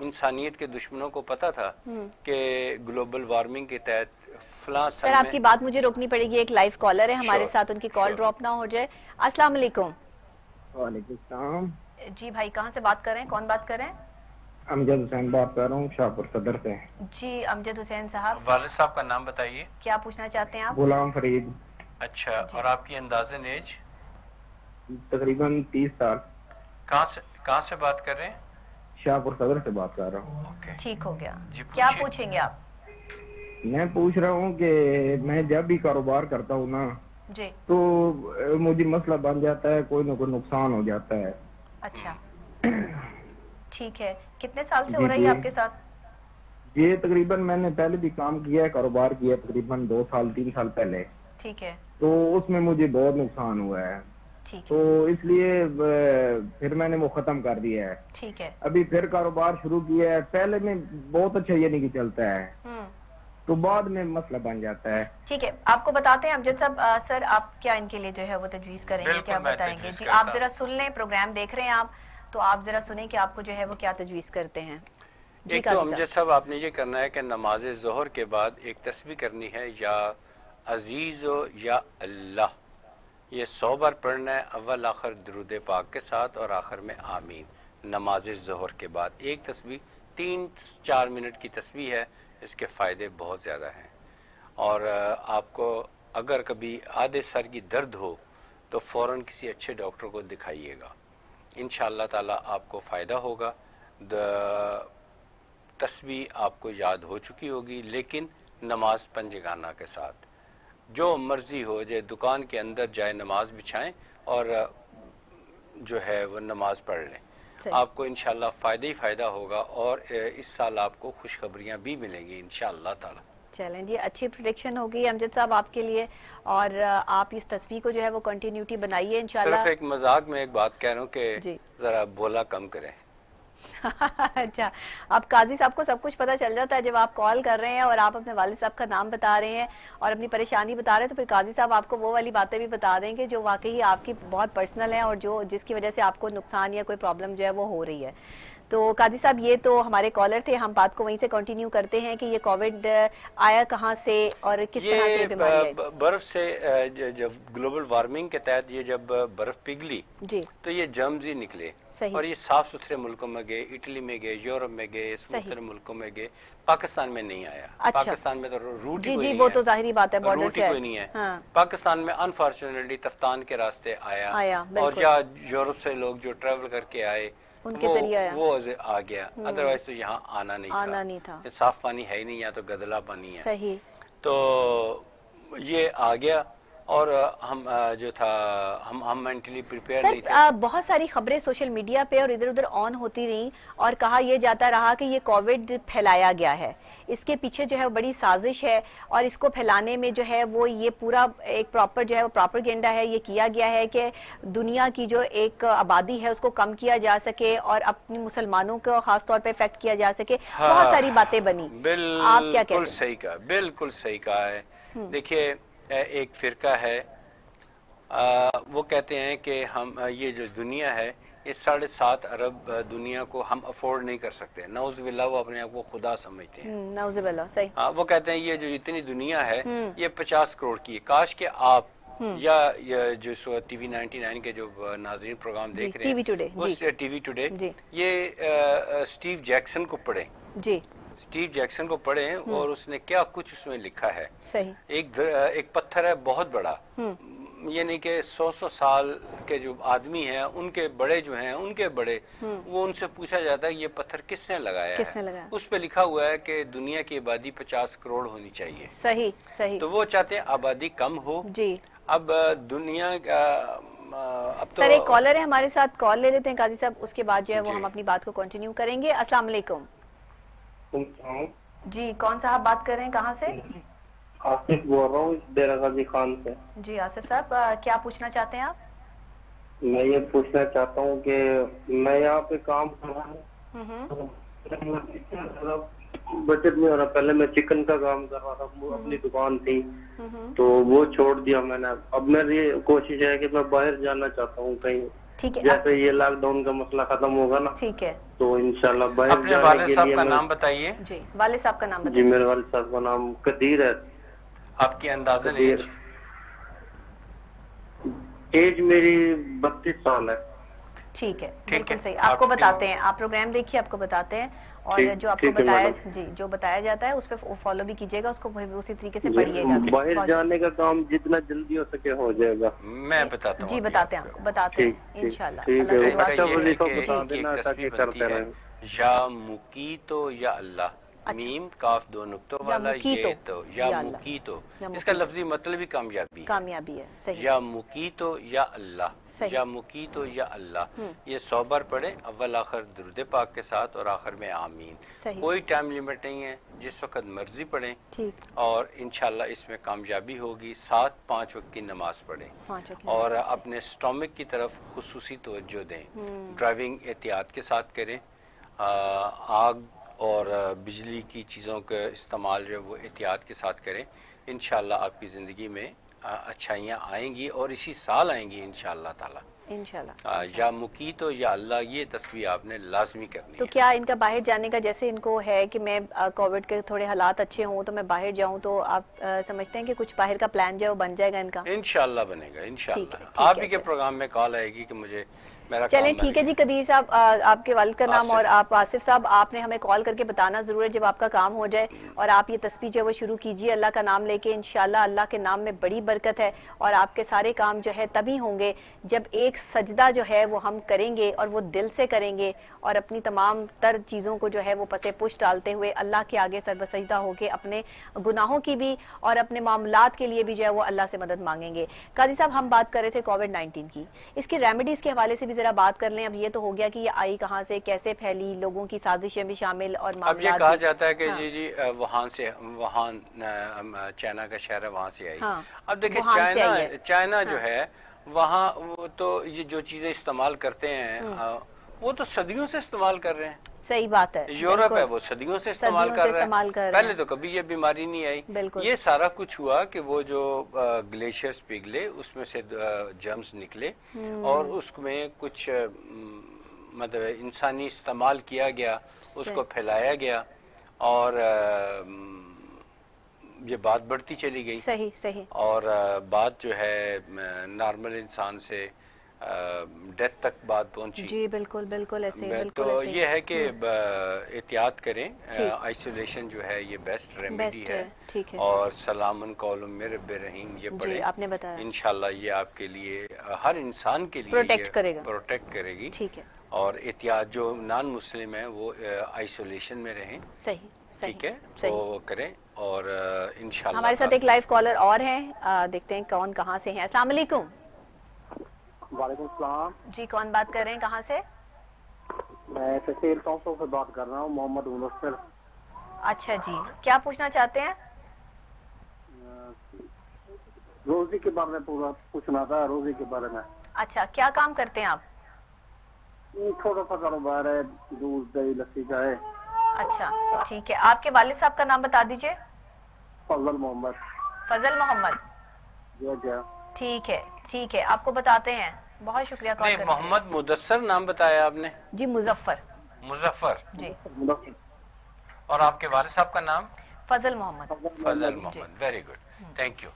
इंसानियत के दुश्मनों को पता था कि ग्लोबल वार्मिंग के तहत सर आपकी बात मुझे रोकनी पड़ेगी एक लाइव कॉलर है हमारे Sure, साथ उनकी कॉल ड्रॉप ना हो जाए। अस्सलाम वालेकुम। वालेकुम सलाम। जी भाई कहाँ से बात कर रहे हैं? कौन बात कर रहे हैं? अमजद हुसैन बात कर रहा हूँ शाहपुर सदर से। जी अमजद हुसैन साहब। वालिद साहब का नाम बताइए। क्या पूछना चाहते हैं आप? गुलाम फरीद। अच्छा और आपकी अंदाजन एज? तकरीबन तीस साल। कहाँ से कहाँ से बात कर रहे हैं? शाहपुर सदर से बात कर रहा हूँ। ठीक हो गया। जी, क्या पूछेंगे आप? मैं पूछ रहा हूँ कि मैं जब भी कारोबार करता हूँ ना जी। तो मुझे मसला बन जाता है कोई ना कोई नुकसान हो जाता है। अच्छा। ठीक है। कितने साल से हो रही है आपके साथ? ये तकरीबन मैंने पहले भी काम किया है कारोबार किया तकरीबन दो साल तीन साल पहले। ठीक है। तो उसमें मुझे बहुत नुकसान हुआ है। तो इसलिए फिर मैंने वो खत्म कर दिया है। ठीक है। अभी फिर कारोबार शुरू किया है। पहले में बहुत अच्छा ये नहीं चलता है। हम्म। तो बाद में मसला बन जाता है। ठीक है आपको बताते हैं अमजद साहब सर आप क्या इनके लिए जो है वो तजवीज करेंगे क्या बताएँगे? जी आप जरा सुन लें प्रोग्राम देख रहे हैं आप तो आप जरा सुने कि आपको जो है वो क्या तजवीज करते हैं। एक तो। अमजद साहब आपने ये करना है कि नमाज़ जोहर के बाद एक तस्वीर करनी है या अज़ीज़ या अल्लाह। ये सौ बार पढ़ना है अव्वल आखिर दरुद पाक के साथ और आखिर में आमीन। नमाज़ जोहर के बाद एक तस्वीर तीन चार मिनट की तस्वीर है इसके फ़ायदे बहुत ज़्यादा हैं। और आपको अगर कभी आधे सर की दर्द हो तो फ़ौर किसी अच्छे डॉक्टर को दिखाइएगा। इन ताला आपको फ़ायदा होगा। तस्बीह आपको याद हो चुकी होगी, लेकिन नमाज़ पंजगाना के साथ। जो मर्ज़ी हो जाए दुकान के अंदर जाए, नमाज़ बिछाएँ और जो है वो नमाज़ पढ़ लें। आपको इनशाला फ़ायदा ही फ़ायदा होगा और इस साल आपको खुशखबरियाँ भी मिलेंगी इनशाला ताला। चलें जी अच्छी प्रोडिक्शन होगी अमजद साहब आपके लिए और आप इस तस्वीर को जो है वो कंटिन्यूटी बनाइए इंशाल्लाह। सिर्फ़ एक मज़ाक में एक बात कह रहा हूँ कि ज़रा बोला कम करें। [LAUGHS] अच्छा अब काजी साहब को सब कुछ पता चल जाता है जब आप कॉल कर रहे हैं और आप अपने वाले साहब का नाम बता रहे हैं और अपनी परेशानी बता रहे हैं तो फिर काजी साहब आपको वो वाली बातें भी बता देंगे जो वाकई आपकी बहुत पर्सनल है और जो जिसकी वजह से आपको नुकसान या कोई प्रॉब्लम जो है वो हो रही है। तो काजी साहब ये तो हमारे कॉलर थे हम बात को वहीं से कंटिन्यू करते हैं कि ये कोविड आया कहाँ से और किस तरह से बीमारी बर्फ़ से जब ग्लोबल वार्मिंग के तहत ये जब बर्फ़ पिघली जी। तो ये जर्म्स ही निकले। और ये साफ़ सुथरे मुल्कों में गए इटली में गए यूरोप में गए दूसरे मुल्कों में गए पाकिस्तान में नहीं आया। अच्छा। पाकिस्तान में तो रूट जी जी वो तो जाहिरी बात है रूट ही कोई नहीं है। हाँ। पाकिस्तान में अनफॉर्चुनेटली तफ्तान के रास्ते आया, आया, और यूरोप से लोग जो ट्रेवल करके आए उनके वो, ज़रिए आया। वो आ गया। अदरवाइज़ तो यहाँ आना नहीं आना नहीं था। साफ़ पानी है ही नहीं यहाँ तो गदला पानी है। सही। तो ये आ गया। और हम जो था हम हम मेंटली प्रिपेयर नहीं थे। आ, बहुत सारी खबरें सोशल मीडिया पे और इधर उधर ऑन होती रही और कहा यह जाता रहा कि ये कोविड फैलाया गया है। इसके पीछे जो है बड़ी साजिश है और इसको फैलाने में जो है वो ये पूरा एक प्रॉपर जो है वो प्रॉपर गेंडा है। ये किया गया है कि दुनिया की जो एक आबादी है उसको कम किया जा सके और अपने मुसलमानों को खास तौर पे इफ़ेक्ट किया जा सके। हाँ। बहुत सारी बातें बनी। आप क्या कहते बिल्कुल हैं? सही कहा बिल्कुल सही कहा है। देखिए अ, एक फिरका है। अ, वो कहते हैं कि हम ये जो दुनिया है ये साढ़े सात अरब दुनिया को हम अफोर्ड नहीं कर सकते। नौज बिल्ला वो अपने आप को खुदा समझते हैं। हम्म, नाउजुबिल्लाह सही। हाँ वो कहते हैं ये जो इतनी दुनिया है हम्म। ये पचास करोड़ की है। काश के आप या ये जो टीवी 99 के जो नाज़रीन प्रोग्राम देख रहे TV Today, हैं उस टीवी टुडे ये अ, स्टीव जैक्सन को पढ़े। जी। स्टीव जैक्सन को पढ़े और उसने क्या कुछ उसमें लिखा है। सही। एक एक पत्थर है बहुत बड़ा। यानी कि सौ सौ साल के जो आदमी हैं उनके बड़े जो हैं उनके बड़े वो उनसे पूछा जाता है ये पत्थर किसने लगाया किसने है लगाया? उस पे लिखा हुआ है कि दुनिया की आबादी पचास करोड़ होनी चाहिए। सही सही। तो वो चाहते हैं आबादी कम हो। जी। अब दुनिया का अब तो सर एक कॉलर है हमारे साथ कॉल ले लेते हैं काजी साहब। उसके बाद जो है वो हम अपनी बात को कंटिन्यू करेंगे। अस्सलाम वालेकुम। जी कौन साहब बात कर रहे हैं? कहाँ से? आसिफ बोल रहा हूँ डेरा गाजी खान से। जी आसिफ साहब क्या पूछना चाहते हैं आप? मैं ये पूछना चाहता हूँ कि मैं यहाँ पे काम कर रहा हूँ। हम्म, बजट में हो रहा पहले मैं चिकन का काम कर रहा था अपनी दुकान थी। तो वो छोड़ दिया मैंने। अब मेरी कोशिश है कि मैं बाहर जाना चाहता हूँ कहीं। ठीक है। जैसे ये लॉकडाउन का मसला खत्म होगा ना ठीक है। तो इंशाल्लाह बाहर अपने वाले साहब का मैं- नाम बताइए। जी वाले साहब का नाम जी बताइए। मेरे वाले साहब का नाम कदीर है। आपके अंदाजन एज एज मेरी बत्तीस साल है। ठीक है ठीक बिल्कुल है। सही। आपको बताते हैं आप प्रोग्राम देखिए आपको बताते हैं। और जो आपको बताया। जी जो बताया जाता है उस पर फॉलो भी कीजिएगा उसको उसी तरीके से पढ़िएगा बाहर जाने का काम जितना जल्दी हो सके हो जाएगा। मैं बताता हूँ जी बताते हैं आपको। बताते हैं। इनशाला या मुकी अल्लाह है दुआ अच्छा ये वजीफा कि बता एक देना ताकि तस्बीह बनती करते है रहें या मुकीतो या मीम काफ दो नुकतों अच्छा। या वाला ये तो या या। मुकीतो। या इसका। लफ्जी मतलब ही कामयाबी कामयाबी है सही। या मुकीतो या अल्लाह। या मुकीतो या अल्लाह। हम्म। ये सौ बार पढ़े अव्वल आखिर दुरुद पाक के साथ और आखिर में आमीन। कोई टाइम लिमिट नहीं है जिस वक्त मर्ज़ी पढ़े और इंशाल्लाह इसमें कामयाबी होगी सात पाँच वक्त की नमाज़ पढ़ें। और अपने स्टोमिक की तरफ़ खसूसी तवज्जो दें। हम्म। ड्राइविंग एहतियात के साथ करें। आग और बिजली की चीज़ों का इस्तेमाल जो वो एहतियात के साथ करें। इन आपकी ज़िंदगी में आ, अच्छाइयाँ आएँगी और इसी साल आएँगी इन ताला। आ, या मुकीतो या अल्लाह ये तस्वीर आपने लाजमी करनी तो क्या इनका बाहर जाने का जैसे इनको है कि मैं कोविड के थोड़े हालात अच्छे हों तो मैं बाहर जाऊँ तो आप अ, समझते हैं कि कुछ बाहर का प्लान जो है बन जाएगा इनका? इंशाल्लाह बनेगा ठीक आप ही के प्रोग्राम में कॉल आएगी कि मुझे चलें ठीक है जी कदीर साहब आपके वालिद का नाम और आप आसिफ साहब आपने हमें कॉल करके बताना ज़रूर है जब आपका काम हो जाए और आप ये तस्वीर जो है वो शुरू कीजिए अल्लाह का नाम लेके इंशाल्लाह अल्लाह के नाम में बड़ी बरकत है और आपके सारे काम जो है तभी होंगे जब एक सजदा जो है वो हम करेंगे और वो दिल से करेंगे और अपनी तमाम तर चीज़ों को जो है वो पते पुश डालते हुए अल्लाह के आगे सरबसजदा होके अपने गुनाहों की भी और अपने मामलात के लिए भी जो है वो अल्लाह से मदद मांगेंगे। काजी साहब हम बात कर रहे थे कोविड 19 की। इसकी रेमेडीज के हवाले से भी जरा बात कर लें अब ये तो हो गया कि ये आई कहाँ से कैसे फैली लोगों की साजिशें भी शामिल और अब ये कहा जाता है कि हाँ। जी जी वहाँ से वहाँ चाइना का शहर है वहाँ से आई हाँ, अब देखिए चाइना चाइना जो हाँ। है वहाँ वो तो ये जो चीज़ें इस्तेमाल करते हैं हम्म। वो तो सदियों से इस्तेमाल कर रहे हैं सही बात है यूरोप है वो सदियों से इस्तेमाल कर रहे हैं। पहले तो कभी ये बीमारी नहीं आई। बिल्कुल। ये सारा कुछ हुआ कि वो जो ग्लेशियर्स पिघले उसमें से जर्म्स निकले हम्म। और उसमें कुछ मतलब इंसानी इस्तेमाल किया गया उसको फैलाया गया और ये बात बढ़ती चली गई। सही सही। और बात जो है नॉर्मल इंसान से डेथ तक बात पहुँची। जी बिल्कुल बिल्कुल ऐसे बिल्कुल तो ऐसे ये है कि एहतियात करें आइसोलेशन जो है ये बेस्ट रेमेडी है। है ठीक है और सलामन कौलम मेरे रहीम ये पढ़े। आपने बताया। इंशाल्लाह ये आपके लिए हर इंसान के लिए प्रोटेक्ट करेगा। प्रोटेक्ट करेगी। ठीक है। और एहतियात जो नॉन मुस्लिम है वो आइसोलेशन में रहें। सही ठीक है? सही। तो वो करें और इंशाल्लाह हमारे साथ एक लाइव कॉलर और हैं। देखते हैं कौन कहाँ से हैं। अस्सलाम वालेकुम जी कौन बात कर रहे हैं? कहाँ से? मैं तहसील काउंसिल से बात कर रहा हूँ मोहम्मद मुनस्सर अच्छा जी क्या पूछना चाहते हैं? रोजी के बारे में पूरा पूछना था रोजी के बारे में। अच्छा क्या काम करते हैं आप? छोटा सा कारोबार है दूध दही लस्सी का है। अच्छा ठीक है। आपके वालिद साहब का नाम बता दीजिए। फजल मोहम्मद। फजल मोहम्मद। जय जय ठीक है ठीक है। आपको बताते हैं। बहुत शुक्रिया कॉल करने मोहम्मद मुदस्सर नाम बताया आपने। जी मुजफ्फर। मुजफ्फर? जी। और आपके वालिद साहब का नाम? Fazal Mohammad. Fazal Mohammad very good thank you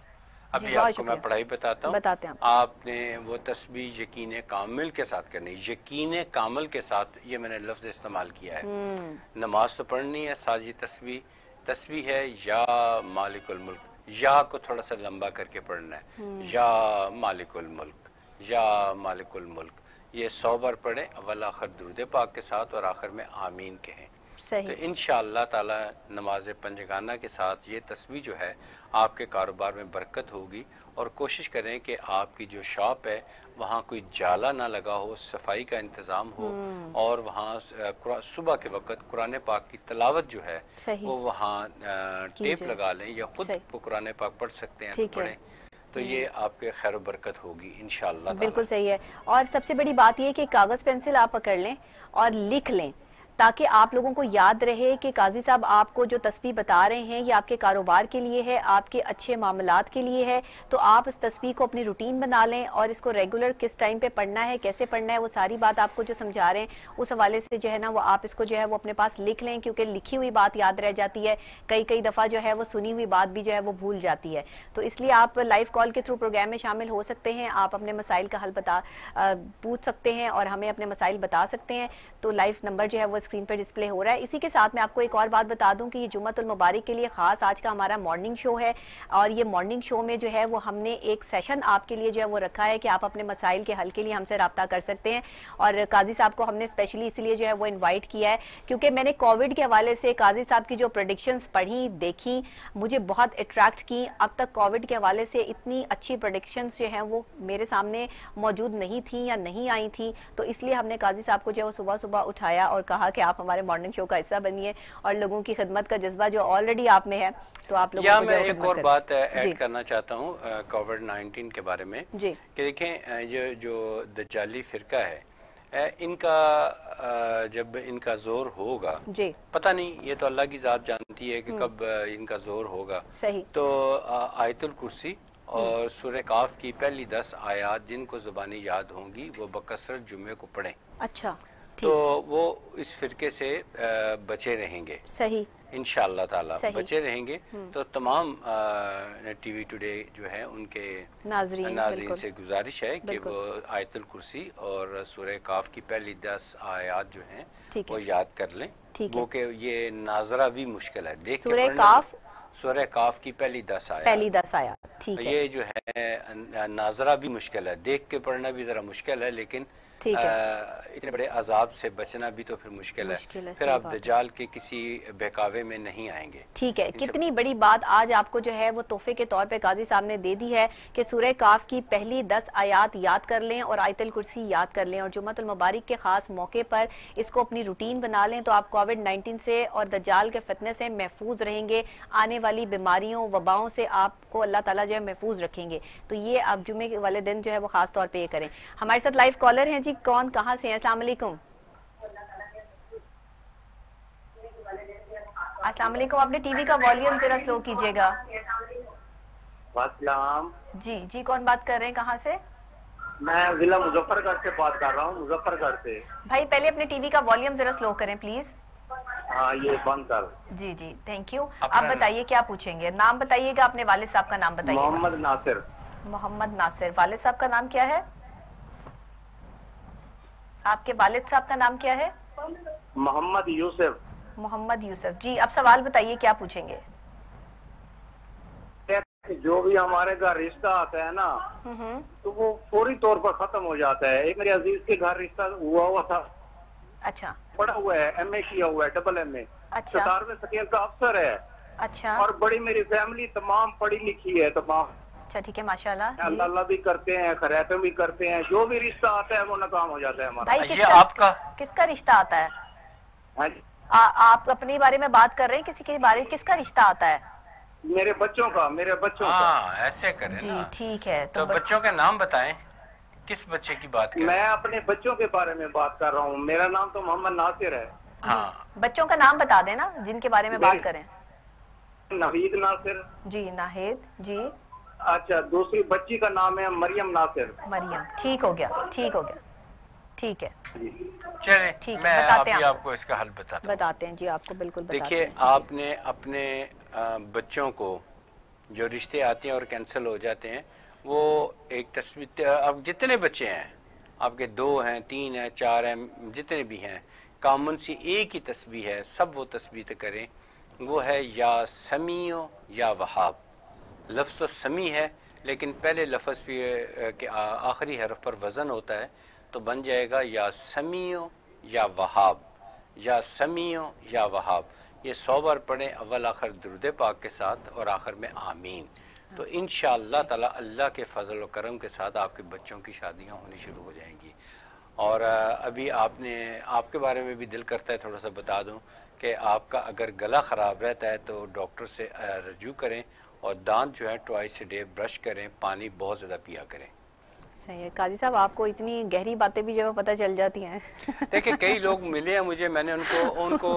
अभी आपको मैं पढ़ाई बताता हूँ। बताते हैं आपने वो तस्बीह यकीन कामिल के साथ करनी यकीन कामिल के साथ ये मैंने लफ्ज इस्तेमाल किया है। हम्म। नमाज़ तो पढ़नी है साजी तस्बीह तस्बीह है या मालिकुल मुल्क। या को थोड़ा सा लंबा करके पढ़ना है। हम्म। या मालिकुल मुल्क या मालिकुल मुल्क। ये सौ बार पढ़ें अवल आखिर दुरूद पाक के साथ और आखिर में आमीन कहें। तो इन ताला नमाज़ पंजगाना के साथ ये तस्वीर जो है आपके कारोबार में बरकत होगी। और कोशिश करें कि आपकी जो शॉप है वहाँ कोई जाला ना लगा हो सफ़ाई का इंतज़ाम हो हम्म। और वहाँ सुबह के वक्त कुरान पाक की तलावत जो है वो वहाँ टेप लगा लें या खुद। वो कुरान पाक पढ़ सकते हैं तो पढ़ें। तो ये आपके खैर बरकत होगी इन बिल्कुल सही है। और सबसे बड़ी बात यह कि कागज़ पेंसिल आप पकड़ लें और लिख लें। ताकि आप लोगों को याद रहे कि काजी साहब आपको जो तस्वीर बता रहे हैं, ये आपके कारोबार के लिए है, आपके अच्छे मामलात के लिए है। तो आप इस तस्वीर को अपनी रूटीन बना लें और इसको रेगुलर किस टाइम पे पढ़ना है, कैसे पढ़ना है, वो सारी बात आपको जो समझा रहे हैं, उस हवाले से जो है ना, वो आप इसको जो है, वो अपने पास लिख लें, क्योंकि लिखी हुई बात याद रह जाती है। कई कई दफ़ा जो है, वो सुनी हुई बात भी जो है, वो भूल जाती है। तो इसलिए आप लाइव कॉल के थ्रू प्रोग्राम में शामिल हो सकते हैं, आप अपने मसाइल का हल बता पूछ सकते हैं और हमें अपने मसाइल बता सकते हैं। तो लाइव नंबर जो है, वो स्क्रीन पर डिस्प्ले हो रहा है। इसी के साथ मैं आपको एक और बात बता दूँ कि ये जुम्मतुल मुबारक के लिए खास आज का हमारा मॉर्निंग शो है। और ये मॉर्निंग शो में जो है वो हमने एक सेशन आपके लिए जो है वो रखा है कि आप अपने मसाइल के हल के लिए हमसे रब्ता कर सकते हैं। और काजी साहब को हमने स्पेशली इसलिए जो है वो इन्वाइट किया है क्योंकि मैंने कोविड के हवाले से काजी साहब की जो प्रोडिक्शंस पढ़ी, देखी, मुझे बहुत अट्रैक्ट की। अब तक कोविड के हवाले से इतनी अच्छी प्रोडिक्शंस जो हैं वो मेरे सामने मौजूद नहीं थी या नहीं आई थी। तो इसलिए हमने काजी साहब को जो है वो सुबह सुबह उठाया और कहा कि आप हमारे मॉर्निंग शो का हिस्सा बनिए और लोगों की खिदमत का जज्बा जो ऑलरेडी आप में है तो आप लोगों या मैं एक और बात ऐड करना चाहता हूँ कोविड 19 के बारे में जी। कि देखें ये जो दजाली फिरका है इनका जब इनका ज़ोर होगा जी। पता नहीं ये तो अल्लाह की जात जानती है कि हम्म। कब इनका ज़ोर होगा। सही। तो आयतुल कुर्सी और सूर्य काफ की पहली दस आयात जिनको जुबानी याद होंगी वो बकसरत जुमे को पढ़ें। अच्छा। तो वो इस फिरके से बचे रहेंगे। सही। इन ताला सही। बचे रहेंगे। हम्म। तो तमाम टीवी टुडे जो है उनके नाजरीन, नाजरीन से गुजारिश है कि वो आयतुल कुर्सी और सूर्य काफ की पहली दस आयात जो हैं वो है। याद कर लें। वो के ये नाजरा भी मुश्किल है। देख पढ़ना- काफ? सूरह काफ की पहली दस आयात। पहली दस आया ठीक है। ये जो है नाजरा भी मुश्किल है। देख के पढ़ना भी जरा मुश्किल है लेकिन ठीक है। इतने बड़े अजाब से बचना भी तो फिर मुश्किल, मुश्किल है, फिर आप दजाल के किसी बहकावे में नहीं आएँगे। ठीक है कितनी बड़ी बात आज आपको जो है वो तोहफे के तौर पे काजी साहब ने दे दी है कि सूर्य काफ की पहली दस आयात याद कर लें और आयतल कुर्सी याद कर लें और जुम्मतुल मुबारक के खास मौके पर इसको अपनी रूटीन बना लें तो आप कोविड 19 से और दजाल के फितने से महफूज रहेंगे। आने वाली बीमारियों वबाओं से आपको अल्लाह ताला जो है महफूज रखेंगे। तो ये आप जुमे वाले दिन जो है वो खास तौर पर ये करें। हमारे साथ लाइव कॉलर हैं जी कौन कहाँ से हैं? अस्सलाम वालेकुम। अस्सलाम वालेकुम आपने टीवी का वॉल्यूम जरा स्लो कीजिएगा। जी जी कौन बात कर रहे हैं? कहाँ से? मैं जिला मुजफ्फरगढ़ से बात कर रहा हूँ मुजफ्फरगढ़ से। भाई पहले अपने टीवी का वॉल्यूम जरा स्लो करें प्लीज़ हाँ ये बंद कर। जी जी थैंक यू आप बताइए क्या पूछेंगे? नाम बताइएगा अपने वाले साहब का नाम बताइए मोहम्मद नासिर। मोहम्मद नासिर। वाले साहब का नाम क्या है? आपके वालिद साहब का नाम क्या है? मोहम्मद यूसुफ। मोहम्मद यूसुफ। जी अब सवाल बताइए क्या पूछेंगे? जो भी हमारे घर रिश्ता आता है ना हम्म तो वो फौरी तौर पर खत्म हो जाता है। एक मेरे अज़ीज़ के घर रिश्ता हुआ हुआ था। अच्छा। पढ़ा हुआ है एम ए किया हुआ है डबल एम ए अच्छा। सतारवे स्केल का अफसर है। अच्छा। और बड़ी मेरी फैमिली तमाम पढ़ी लिखी है तमाम। अच्छा ठीक है माशाल्लाह। अल्लाह अल्लाह भी करते हैं खैरातें भी करते हैं। जो भी रिश्ता आता है वो नाकाम हो जाता है हमारा। भाई किसका किसका रिश्ता आता है? हाँ आ, आप अपने बारे में बात कर रहे हैं किसी के बारे में किसका रिश्ता आता है? मेरे बच्चों का मेरे बच्चों हाँ ऐसे करें जी ठीक है तो बच- बच्चों के नाम बताएँ किस बच्चे की बात का करें? मैं अपने बच्चों के बारे में बात कर रहा हूँ। मेरा नाम तो मोहम्मद नासिर है। हाँ। बच्चों का नाम बता देना जिनके बारे में बात करें। नवीद नासिर। जी नाहिद जी। अच्छा दूसरी बच्ची का नाम है मरियम नासिर। मरियम ठीक हो गया ठीक हो गया ठीक है। चले ठीक है, मैं बताते हैं आपको इसका हल बताता बताते हैं जी आपको बिल्कुल देखिए आपने अपने बच्चों को जो रिश्ते आते हैं और कैंसिल हो जाते हैं वो एक तस्वीर अब जितने बच्चे हैं आपके दो हैं तीन हैं चार हैं जितने भी हैं कामन सी एक ही तस्वीर है सब वो तस्वीर करें वो है या समीओ या वहाब। लफ्ज़ तो समी है लेकिन पहले लफ्ज़ अ, के आखिरी हरफ पर वज़न होता है तो बन जाएगा या समीओ या वहाब या समीओ या वहाब। ये सौ बार पढ़ें अव्वल आखिर दुरुद पाक के साथ और आखिर में आमीन। तो इन ताला अल्लाह के फजल करम के साथ आपके बच्चों की शादियाँ होनी शुरू हो जाएँगी। और अभी आपने आपके बारे में भी दिल करता है थोड़ा सा बता दूँ कि आपका अगर गला ख़राब रहता है तो डॉक्टर से रजू करें और दांत जो है ट्वाइस ए डे ब्रश करें पानी बहुत ज़्यादा पिया करें। सही है। काजी साहब आपको इतनी गहरी बातें भी जो है पता चल जाती हैं। देखिए कई [LAUGHS] लोग मिले हैं मुझे मैंने उनको उनको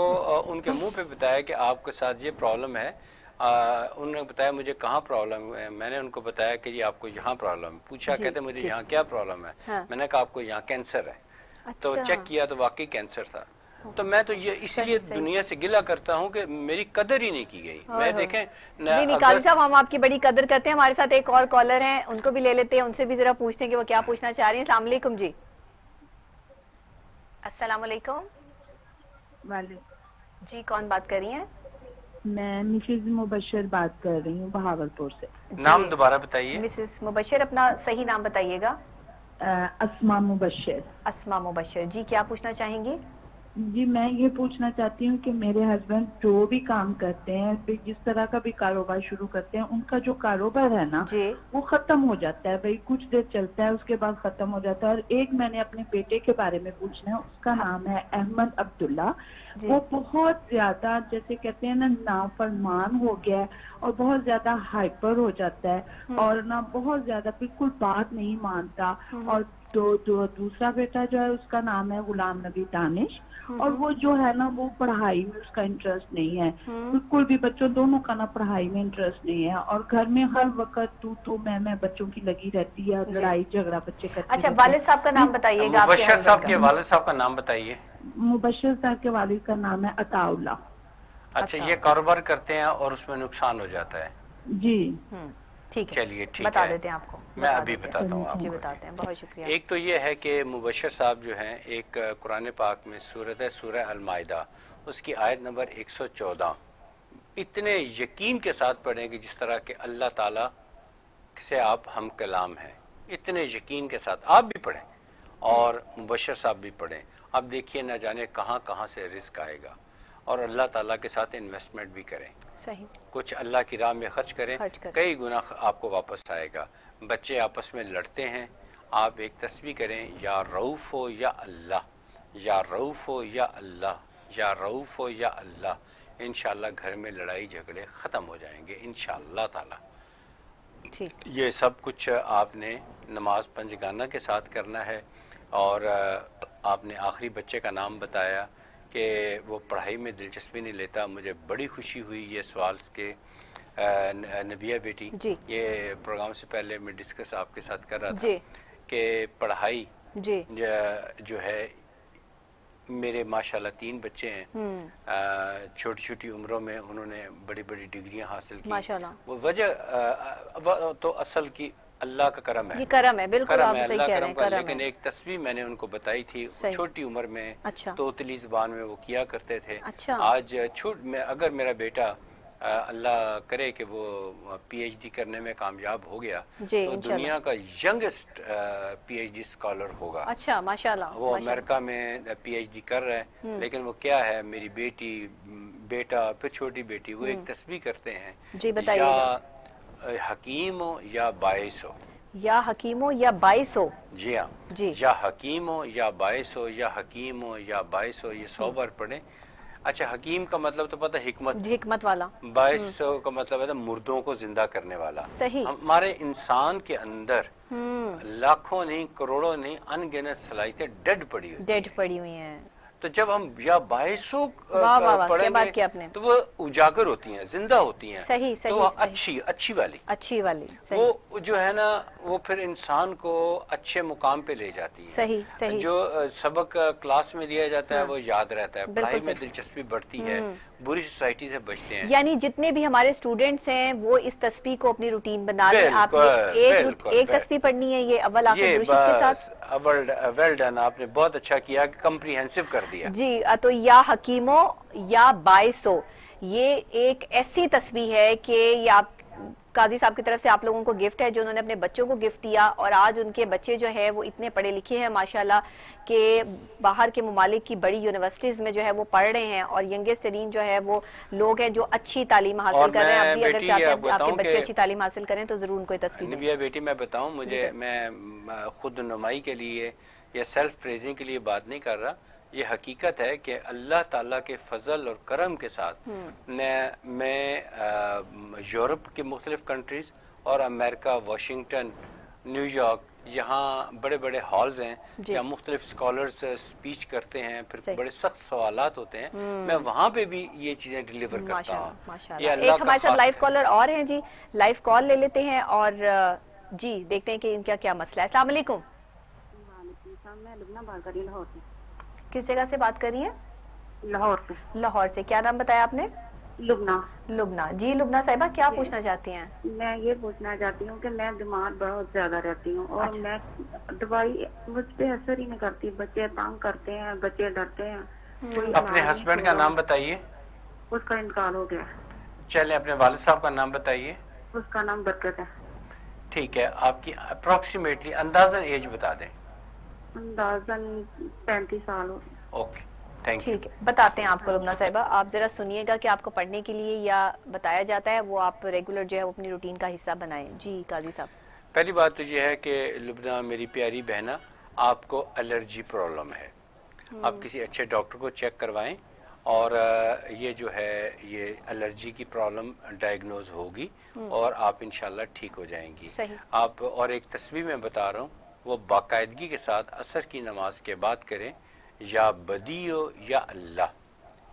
उनके मुँह पे बताया कि आपके साथ ये प्रॉब्लम है। उन्होंने बताया मुझे कहाँ प्रॉब्लम है। मैंने उनको बताया कि जी आपको यहाँ प्रॉब्लम है। पूछा कहते मुझे यहाँ क्या प्रॉब्लम है? हाँ। मैंने कहा आपको यहाँ कैंसर है। अच्छा। तो अच्छा। चेक किया तो वाकई कैंसर था। तो मैं तो ये इसलिए दुनिया से गिला करता हूँ कि मेरी कदर ही नहीं की गई। हाँ, मैं हाँ। देखें नहीं नहीं काजी साहब हम आपकी बड़ी कदर करते हैं हमारे साथ एक और कॉलर हैं उनको भी ले लेते हैं उनसे भी जरा पूछते हैं कि वो क्या पूछना चाह रही हैं। अस्सलाम वालेकुम जी। अस्सलाम वालेकुम। वाले जी कौन बात कर रही हैं? मैं मिसेज मुबशर बात कर रही हूँ बहावलपुर से। नाम दोबारा बताइए। मिसेस मुबशर अपना सही नाम बताइएगा। अस्मा मुबशर। अस्मा मुबशर। जी क्या पूछना चाहेंगी? जी मैं ये पूछना चाहती हूँ कि मेरे हस्बैंड जो भी काम करते हैं फिर जिस तरह का भी कारोबार शुरू करते हैं उनका जो कारोबार है ना वो खत्म हो जाता है। भाई कुछ देर चलता है उसके बाद खत्म हो जाता है। और एक मैंने अपने बेटे के बारे में पूछना है उसका नाम है अहमद अब्दुल्ला। वो बहुत ज़्यादा जैसे कहते हैं ना नाफरमान हो गया है और बहुत ज़्यादा हाइपर हो जाता है और ना बहुत ज़्यादा बिल्कुल बात नहीं मानता। और दो, दो दूसरा बेटा जो है उसका नाम है गुलाम नबी दानिश। और वो जो है ना वो पढ़ाई में उसका इंटरेस्ट नहीं है। बिल्कुल भी बच्चों दोनों का ना पढ़ाई में इंटरेस्ट नहीं है। और घर में हर वक्त तू तो मैं मैं बच्चों की लगी रहती है लड़ाई झगड़ा बच्चे करते अच्छा हैं। वालिद साहब का नाम बताइएगा मुबशर साहब के का। वालिद साहब का नाम बताइए। मुबशर साहब के वालिद का नाम है अताउल्ला। अच्छा ये कारोबार करते हैं और उसमें नुकसान हो जाता है। जी। ठीक है चलिए ठीक बता है। देते हैं आपको मैं अभी बताता हूँ जी बताते हैं बहुत शुक्रिया। एक तो ये है कि मुबशर साहब जो हैं एक कुरान पाक में सूरत है सूरह अलमाइदा उसकी आयत नंबर 114 इतने यकीन के साथ पढ़ें कि जिस तरह के अल्लाह ताला से आप हम कलाम हैं। इतने यकीन के साथ आप भी पढ़ें और मुबशर साहब भी पढ़ें। अब देखिए ना जाने कहाँ कहाँ से रिस्क आएगा। और अल्लाह ताला के साथ इन्वेस्टमेंट भी करें। सही। कुछ अल्लाह की राह में खर्च करें। कई गुना आपको वापस आएगा। बच्चे आपस में लड़ते हैं। आप एक तस्वीर करें या रऊफ़ हो या अल्लाह। या रऊफ़ हो या अल्लाह। या रऊफ़ हो या अल्लाह। इन घर में लड़ाई झगड़े ख़त्म हो जाएँगे इन ताला। ठीक। ये सब कुछ आपने नमाज़ पंजगाना के साथ करना है। और आपने आखिरी बच्चे का नाम बताया। कि वो पढ़ाई में दिलचस्पी नहीं लेता। मुझे बड़ी खुशी हुई ये सवाल के नबिया बेटी। ये प्रोग्राम से पहले मैं डिस्कस आपके साथ कर रहा था कि पढ़ाई जी। जो है मेरे माशाल्लाह तीन बच्चे हैं। हम्म। छोटी छोटी उम्रों में उन्होंने बड़ी बड़ी डिग्रियाँ हासिल की। माशाल्लाह। वो वजह तो असल की अल्लाह का करम है ये करम है, बिल्कुल करम आप है, सही कह रहे हैं, करम लेकिन है। एक तस्वीर मैंने उनको बताई थी छोटी उम्र में अच्छा। तोतली जबान में वो किया करते थे अच्छा। आज छोट में अगर मेरा बेटा अल्लाह करे कि वो पीएचडी करने में कामयाब हो गया तो दुनिया का यंगेस्ट पीएचडी स्कॉलर होगा अच्छा माशाल्लाह वो माशाल्लाह। अमेरिका में पीएचडी कर रहा है हम्म। लेकिन वो क्या है मेरी बेटी बेटा फिर छोटी बेटी वो एक हम्म। तस्वीर करते हैं जी, बताइएगा। या हकीम हो या बायस? हो या हकीमो या बाईस हो जी हाँ। जी। या हकीम हो या बायस हो या हकीम हो या बायस हो ये सौ बार पढ़े। अच्छा हकीम का मतलब तो पता है हिकमत? हिकमत वाला। बायस का मतलब है मुर्दों को ज़िंदा करने वाला। सही। हमारे इंसान के अंदर हम्म। लाखों नहीं करोड़ों नहीं अनगिनत सलाहियतें डेड पड़ी हुई डेड पड़ी हुई हैं। तो जब हम या बाईसों पढ़ेंगे। तो वो उजागर होती हैं ज़िंदा होती हैं। सही, सही, तो सही। अच्छी अच्छी वाली। अच्छी वाली सही। वो जो है ना वो फिर इंसान को अच्छे मुकाम पे ले जाती है। सही सही। जो सबक क्लास में दिया जाता है हाँ। वो याद रहता है। पढ़ाई में दिलचस्पी बढ़ती है हम्म। बुरी सोसाइटी से बचते हैं। यानी जितने भी हमारे स्टूडेंट्स हैं वो इस तस्वीर को अपनी रूटीन बना लें। आपने एक एक तस्वीर पढ़नी है ये अव्वल आखिर के साथ। वेल डन आपने बहुत अच्छा किया कम्प्रीहेंसिव कर दिया। जी तो या हकीमो या बायसो। ये एक ऐसी तस्वीर है कि ये आप काजी साहब की तरफ़ से आप लोगों को गिफ्ट है जो उन्होंने अपने बच्चों को गिफ्ट दिया और आज उनके बच्चे जो है वो इतने पढ़े लिखे हैं माशाल्लाह कि बाहर के ममालिक की बड़ी यूनिवर्सिटीज़ में जो है वो पढ़ रहे हैं और यंगेस्ट तरीन जो है वो लोग हैं जो अच्छी तालीम हासिल कर रहे हैं। अगर चाहते हैं आपके बच्चे अच्छी तालीम हासिल करें तो ज़रूर उनको तस्वीर। बेटी मैं बताऊँ मुझे मैं खुद नुमाई के लिए या सेल्फ प्रेजिंग के लिए बात नहीं कर रहा। ये हकीकत है कि अल्लाह ताला के फजल और करम के साथ ने- मैं यूरोप के मुख्तलिफ़ कंट्रीज़ और अमेरिका वाशिंगटन न्यूयॉर्क यहाँ बड़े बड़े हॉल्स हैं। जहाँ मुख्तलिफ़ स्कॉलर्स स्पीच करते हैं फिर बड़े सख्त सवाल होते हैं। हम्म। मैं वहाँ पे भी ये चीज़ें डिलीवर करता हूँ। एक हमारे साथ लाइव कॉलर और हैं जी। लाइव कॉल ले लेते हैं और जी देखते हैं कि इनका क्या मसला है। वालेकुम। मैं लुबना बात कर रही हूँ लाहौर से। किस जगह से बात कर रही हैं? लाहौर से। लाहौर से। क्या नाम बताया आपने? लुबना। लुबना। जी लुबना साहिबा क्या पूछना चाहती हैं? मैं ये पूछना चाहती हूँ कि मैं बीमार बहुत ज़्यादा रहती हूँ और अच्छा। मैं दवाई मुझ पे असर ही नहीं करती। बच्चे तंग करते हैं बच्चे डरते हैं। कोई अपने हस्बैंड का नाम बताइए। उसका इंतकाल हो गया। चले अपने वालिद साहब का नाम बताइए। उसका नाम बरकत है। ठीक है आपकी अप्रोक्सीमेटली अंदाजन एज बता दें। अंदाजन पैंतीस साल हो ओके थैंक ठीक है बताते हैं आपको लुबना साहिबा। आप जरा सुनिएगा कि आपको पढ़ने के लिए या बताया जाता है वो आप रेगुलर जो है वो अपनी रूटीन का हिस्सा बनाएँ। जी काजी साहब। पहली बात तो ये है कि लुबना मेरी प्यारी बहना आपको एलर्जी प्रॉब्लम है। आप किसी अच्छे डॉक्टर को चेक करवाएँ और ये जो है ये एलर्जी की प्रॉब्लम डायग्नोज होगी हम्म। और आप इंशाल्लाह ठीक हो जाएँगी। सही। आप और एक तस्वीर में बता रहा हूँ वो बाकायदगी के साथ असर की नमाज़ के बाद करें या बदियो या अल्लाह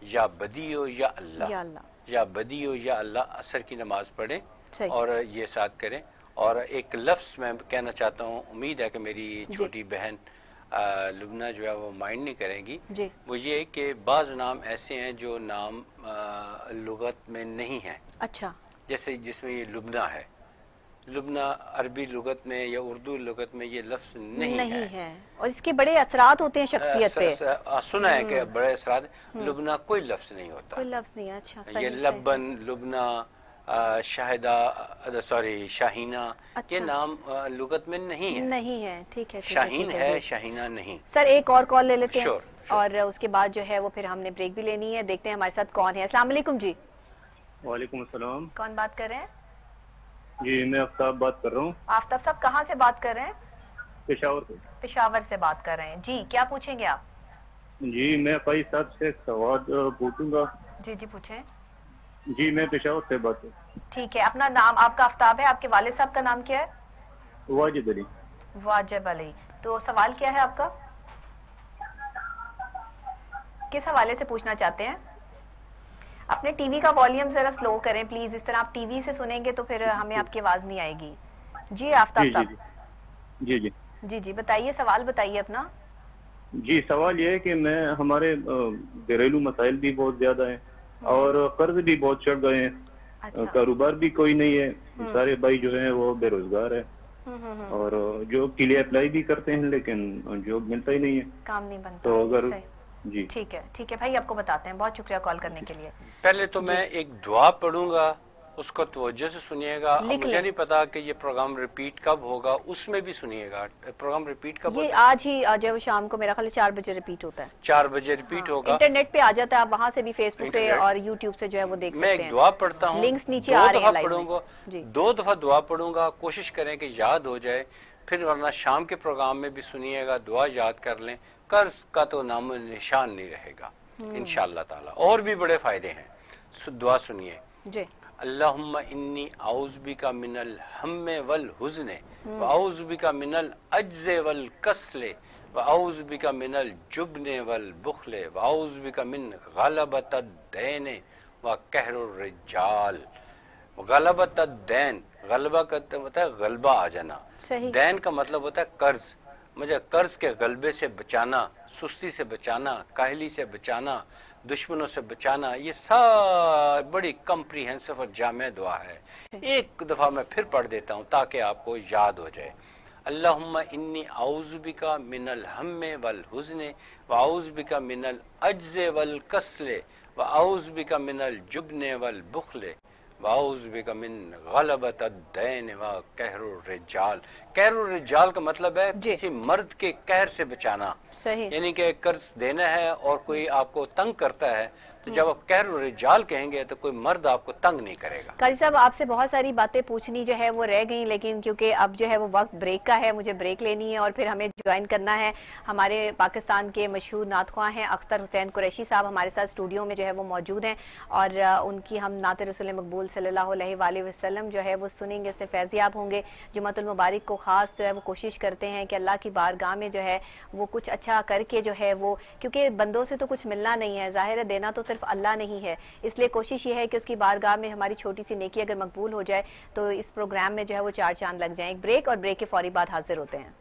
या बदियो या अल्लाह या अल्लाह। या बदियो या अल्लाह असर की नमाज़ पढ़ें और ये साथ करें। और एक लफ्ज़ मैं कहना चाहता हूँ उम्मीद है कि मेरी छोटी बहन लुबना जो है वो माइंड नहीं करेंगी। वो ये कि बाज़ नाम ऐसे हैं जो नाम लुगत में नहीं हैं। अच्छा। जैसे जिसमें ये लुबना है। लुबना अरबी लुगत में या उर्दू लुगत में ये लफ्ज़ नहीं, नहीं है। है। और इसके बड़े असरात होते हैं शख्सियत पे। सुना है कि हम्म। बड़े असरात हम्म। लुबना कोई लफ्ज़ नहीं होता। कोई लफ्ज नहीं है अच्छा ये लबन लुबना अ, शाहिदा सॉरी शाहीना ये अच्छा। नाम लुगत में नहीं है। नहीं है ठीक है है, शाहीन है। शाहीना नहीं। सर एक और कॉल ले लेते हैं। Sure, और उसके बाद जो है वो फिर हमने ब्रेक भी लेनी है देखते हैं हमारे साथ कौन है। असला जी। वालेकुम अस्सलाम। कौन बात कर रहे हैं? जी मैं आफ्ताब बात कर रहा हूँ। आफ्ताब साहब कहाँ से बात कर रहे हैं? पेशावर से। पेशावर से बात कर रहे हैं। जी क्या पूछेंगे आप? जी मैं भाई साहब से सवाल पूछूँगा। जी जी पूछे। जी मैं पेशावर से बात कर ठीक है अपना नाम आपका आफ्ताब है। आपके वालिद साहब का नाम क्या है? वाजिद अली। वाजिब अली। तो सवाल क्या है आपका? किस हवाले से पूछना चाहते हैं? अपने टीवी का वॉल्यूम जरा स्लो करें प्लीज़ इस तरह आप टीवी से सुनेंगे तो फिर हमें आपकी आवाज़ नहीं आएगी। जी आफ्ताब जी जी साहब। जी। जी जी। बताइए सवाल बताइए अपना। जी सवाल ये है कि मैं हमारे घरेलू मसाइल भी बहुत ज़्यादा हैं और कर्ज भी बहुत चढ़ गए हैं। अच्छा। कारोबार भी कोई नहीं है। हम्म। सारे भाई जो हैं वो बेरोजगार है। हम्म, हम्म, हम्म, और जॉब के लिए अप्लाई भी करते हैं लेकिन जॉब मिलता ही नहीं है। काम नहीं बनता। तो अगर। जी। ठीक है ठीक है। भाई आपको बताते हैं। बहुत शुक्रिया कॉल करने के लिए। पहले तो मैं एक दुआ पढ़ूँगा उसको तवज्जो से सुनिएगा। मुझे नहीं पता कि ये प्रोग्राम रिपीट कब होगा उसमें भी सुनिएगा। प्रोग्राम रिपीट कब ये आज ही आज है वो शाम को मेरा ख्याल चार बजे रिपीट होता है। चार बजे रिपीट हाँ। होगा। इंटरनेट पे आ जाता है आप वहाँ से भी फेसबुक से और यूट्यूब से जो है वो देख मैं सकते एक दुआ पढ़ता हूँ। लिंक्स नीचे आ रहे हैं पढ़ूँगा। दो दफ़ा दुआ पढ़ूँगा। कोशिश करें कि याद हो जाए फिर वरना शाम के प्रोग्राम में भी सुनिएगा दुआ याद कर लें। कर्ज का तो नामो निशान नहीं रहेगा हम्म। इंशाल्लाह ताला। और भी बड़े फ़ायदे हैं। दुआ सुनिए। जी। अल्लाहुम्मा इन्नी आउज़ बिका मिनल हम्मे वल हुज़्ने हम्म। व आउज़ बिका मिनल अज्ज़े वल कसले व आउज़ बिका मिनल जुबने वल बुखले व आउज़ बिका मिन गलबत दैने व कहरुर रिजाल। गलबत दैन गलबा का होता है गलबा आ जाना। दैन का मतलब होता है कर्ज। मुझे कर्ज के गलबे से बचाना सुस्ती से बचाना काहली से बचाना दुश्मनों से बचाना ये सब बड़ी कम्प्रीहेंसिव और जाम दुआ है। एक दफ़ा मैं फिर पढ़ देता हूँ ताकि आपको याद हो जाए। अल्लाहुम्मा इन्नी आउज़बिका मिनल हम्मे वल हुज़्ने व आउज़बिका मिनल अज्ज़े वल कसले व आउज़बिका मिनल जुबने वल बुखले। वाउज बिकमिन गलबत दैन व का मतलब है किसी मर्द के कहर से बचाना। सही। यानी कि कर्ज देना है और कोई आपको तंग करता है तो जब आप कहर रिजाल कहेंगे तो कोई मर्द आपको तंग नहीं करेगा। काजी साहब आपसे बहुत सारी बातें पूछनी जो है वो रह गई, लेकिन क्योंकि अब जो है वो वक्त ब्रेक का है, मुझे ब्रेक लेनी है और फिर हमें ज्वाइन करना है। हमारे पाकिस्तान के मशहूर नातख्वा हैं अख्तर हुसैन कुरैशी साहब हमारे साथ स्टूडियो में जो है वो मौजूद हैं और उनकी हम नात रसुल मकबूल सल्लल्लाहु अलैहि वसल्लम जो है वो सुनेंगे, उससे फैजियाब होंगे। जुमतुल मुबारक को ख़ास जो है वो कोशिश करते हैं कि अल्लाह की बारगाह में जो है वो कुछ अच्छा करके जो है वो, क्योंकि बंदों से तो कुछ मिलना नहीं है, ज़ाहिर देना तो सिर्फ़ अल्लाह नहीं है। इसलिए कोशिश ये है कि उसकी बारगाह में हमारी छोटी सी नेकी अगर मकबूल हो जाए तो इस प्रोग्राम में जो है वो चार चाँद लग जाए। एक ब्रेक और ब्रेक के फौरी बाद हाजिर होते हैं।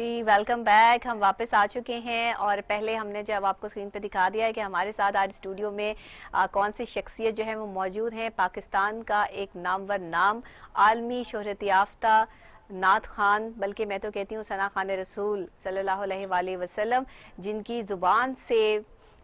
जी वेलकम बैक हम वापस आ चुके हैं और पहले हमने जब आपको स्क्रीन पे दिखा दिया है कि हमारे साथ आज स्टूडियो में आ, कौन सी शख्सियत जो है वो मौजूद हैं पाकिस्तान का एक नामवर नाम आलमी शहरत याफ्ता नात खान बल्कि मैं तो कहती हूँ सना खान रसूल सल्लल्लाहु अलैहि वसल्लम जिनकी ज़ुबान से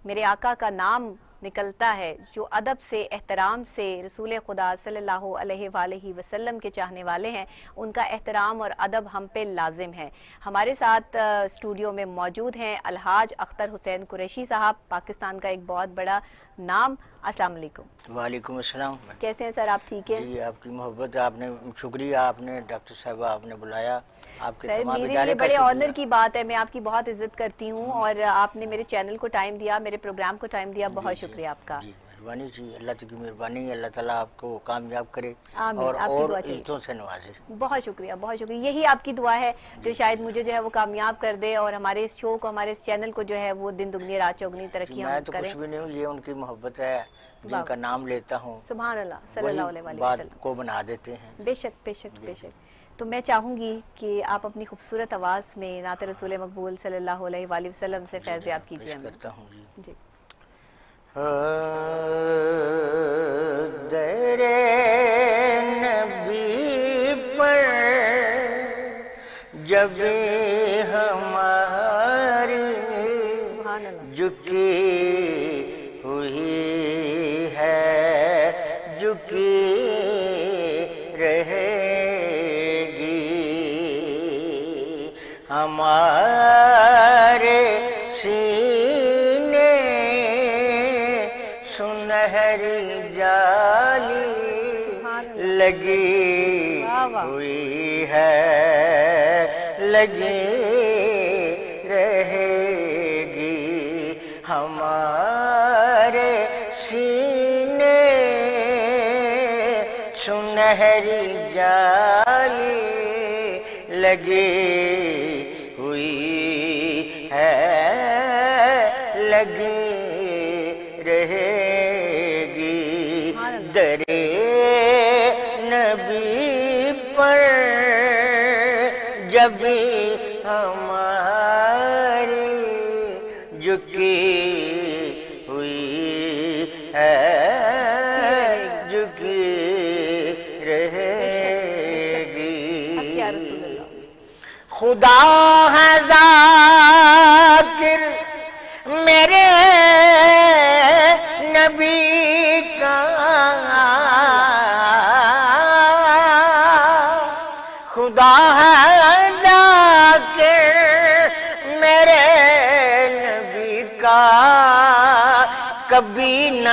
मेरे आका का नाम निकलता है जो अदब से एहतराम से रसूल खुदा सल्लल्लाहु अलैहि वसल्लम के चाहने वाले हैं उनका एहतराम और अदब हम पे लाजिम है। हमारे साथ स्टूडियो में मौजूद हैं अलहाज अख्तर हुसैन कुरैशी साहब पाकिस्तान का एक बहुत बड़ा नाम। अस्सलाम वालेकुम। वालेकुम अस्सलाम। कैसे हैं सर आप ठीक हैं? जी आपकी मोहब्बत आपने शुक्रिया आपने डॉक्टर साहब आपने बुलाया। आपके सर मेरे लिए बड़े ऑनर की बात है। मैं आपकी बहुत इज़्ज़त करती हूँ और आपने मेरे चैनल को टाइम दिया मेरे प्रोग्राम को टाइम दिया। बहुत शुक्रिया आपका। मेहरबानी जी अल्लाह की मेहरबानी अल्लाह ताला आपको कामयाब करे और और इज्जतों से नवाजे। बहुत शुक्रिया बहुत शुक्रिया। यही आपकी दुआ है जो शायद मुझे जो है वो कामयाब कर दे और हमारे इस शो को हमारे इस चैनल को जो है वो दिन दुगनी रात चौगनी तरक्की मैं तो कुछ भी नहीं हूँ ये उनकी मोहब्बत है जिनका नाम लेता हूँ। सुबह अल्लाह सल्लल्लाहु अलैहि वसल्लम। को बना देते हैं। बेशक बेशक बेशक। तो मैं चाहूँगी कि आप अपनी खूबसूरत आवाज़ में नात रसूल मकबूल सल्लल्लाहु अलैहि वसल्लम से फैज़ आप कीजिए करता हूँ जी, जी। दरे नबी पर जब हमारी झुकी हुई है झुकी हमारे सीने सुनहरी जाली लगी हुई है लगी रहेगी हमारे सीने सुनहरी जाली लगी लगी रहेगी। दरे नबी पर जब हमारी झुकी हुई है झुकी रहेगी। खुदा है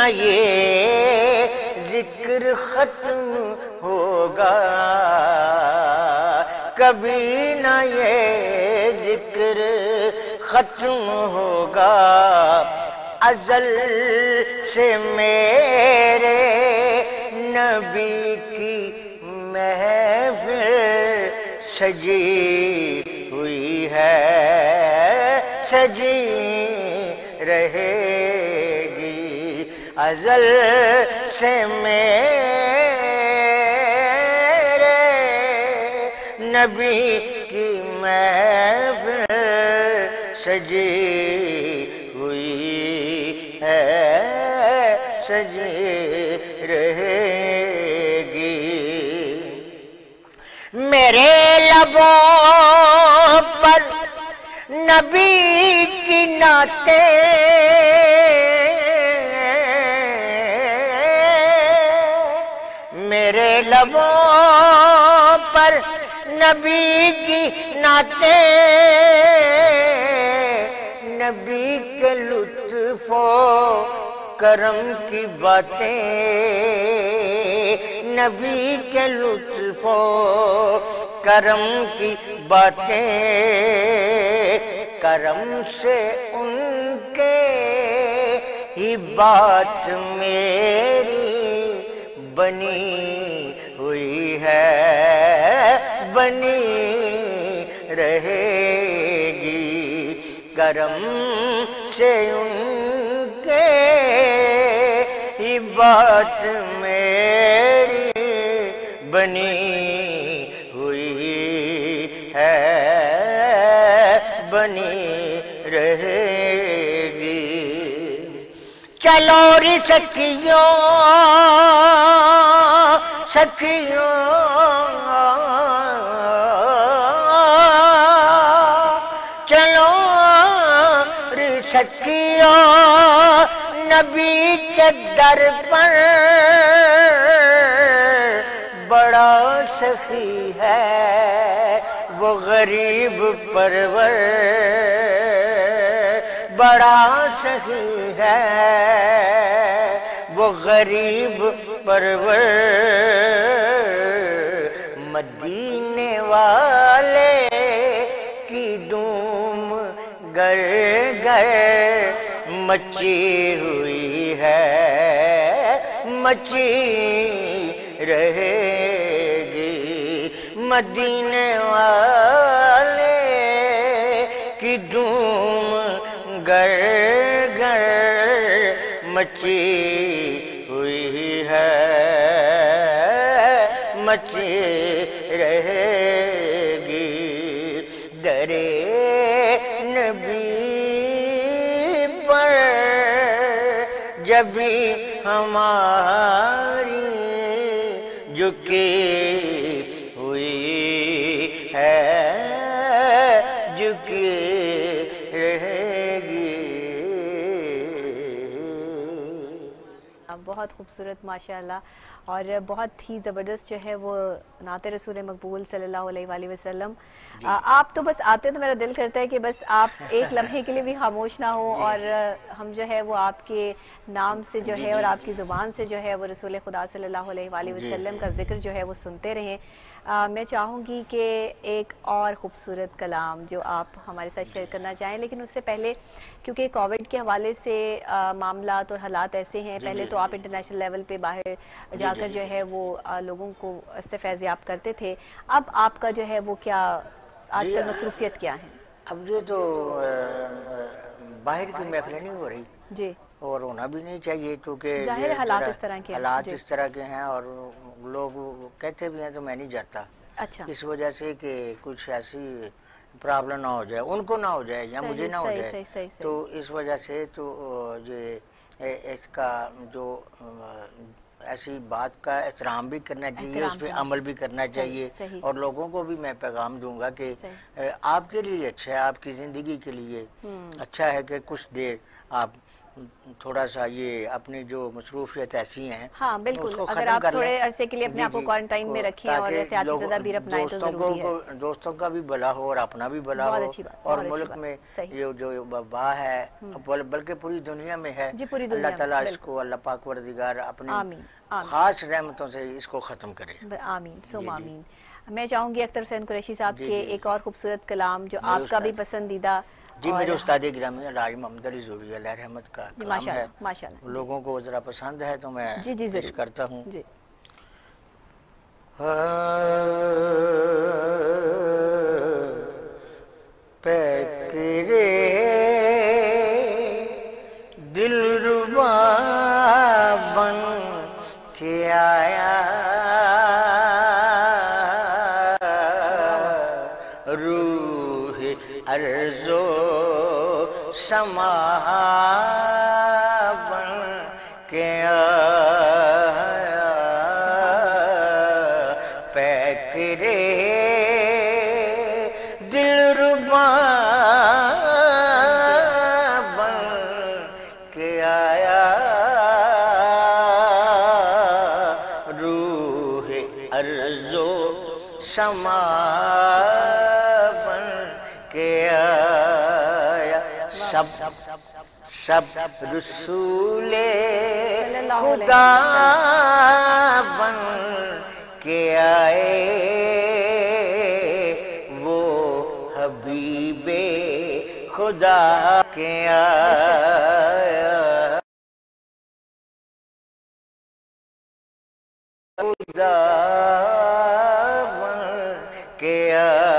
ये ज़िक्र खत्म होगा। कभी ना ये ज़िक्र खत्म होगा। अजल से मेरे नबी की महफिल सजी हुई है। सजी रहेगी अजल से मेरे नबी की मैं सजी हुई है, सजी रहेगी। मेरे लबों पर नबी की नाते मेरे लबों पर नबी की नाते, नबी के लुत्फो, करम की बातें, नबी के लुत्फो, करम की बातें, करम से उनके ही बात मेरी बनी हुई है बनी रहेगी। करम से उनके ही बात मेरी बनी चलो रे सखियों सखियों। चलो रे सखियों, नबी के दर पर बड़ा सखी है, वो गरीब परवर। बड़ा सही है। वो गरीब परवर मदीने वाले की धूम गर गर मची हुई है। मची रहेगी मदीने वाले की धूम गर गर मची हुई है। मची रहेगी दरे नबी पर। जब हमारी झुकी बहुत खूबसूरत माशाल्लाह। और बहुत ही ज़बरदस्त जो है वो नाते रसूल मकबूल सल्लल्लाहु अलैहि वसल्लम। आप तो बस आते तो मेरा दिल करता है कि बस आप एक [LAUGHS] लम्हे के लिए भी खामोश ना हो और हम जो है वो आपके नाम से जो है और आपकी ज़ुबान से जो है वो रसूल खुदा सल्लल्लाहु अलैहि वसल्लम का ज़िक्र जो है वो सुनते रहें। आ, मैं चाहूँगी कि एक और ख़ूबसूरत कलाम जो आप हमारे साथ शेयर करना चाहें लेकिन उससे पहले क्योंकि कोविड के हवाले से मामला और हालात ऐसे हैं पहले तो आप इंटरनेशनल लेवल पे बाहर जाकर जो है वो आ, लोगों को इस्तेफैज़ करते थे। अब आपका जो है वो क्या आजकल मसरूफियत क्या है? अब ये तो बाहर की महफिल नहीं हो रही। जी। और होना भी नहीं चाहिए क्योंकि हालात इस तरह के हालात इस तरह के हैं और लोग कहते भी हैं तो मैं नहीं जाता। अच्छा। इस वजह से कि कुछ ऐसी प्रॉब्लम ना हो जाए उनको ना हो जाए या मुझे ना हो जाए सही, सही, तो इस वजह से तो ये इसका जो ऐसी बात का एहतराम भी करना चाहिए उस पर अमल भी करना चाहिए और लोगों को भी मैं पैगाम दूँगा कि आपके लिए अच्छा है आपकी ज़िंदगी के लिए अच्छा है कि कुछ देर आप थोड़ा सा ये अपनी जो मसरूफियत ऐसी हैं हाँ बिल्कुल। अगर आप थोड़े अरसे के लिए अपने आप को क्वारंटाइन में रखें और तदाबीर अपनाएँ तो ज़रूरी है। दोस्तों का भी भला हो और अपना भी भला हो और मुल्क में ये जो वबा है बल्कि पूरी दुनिया में है। अल्लाह ताला इसको अल्लाह पाक वरदिगार अपनी खास रहमतों से इसको खत्म करे। आमीन सुम आमीन। मैं चाहूँगी अख्तर हुसैन कुरैशी साहब के एक और खूबसूरत कलाम जो आपका भी पसंदीदा जी मेरे उस्ताद ग्रामीण राज मोहम्मद अली जोरी रहमत का माशा है। माशाल्लाह लोगों को जरा पसंद है तो मैं जी जी पेश करता हूँ। जी। पैकरे सब रसूले खुदा बन के आए। वो हबीबे खुदा के आया। खुदा बन के आया।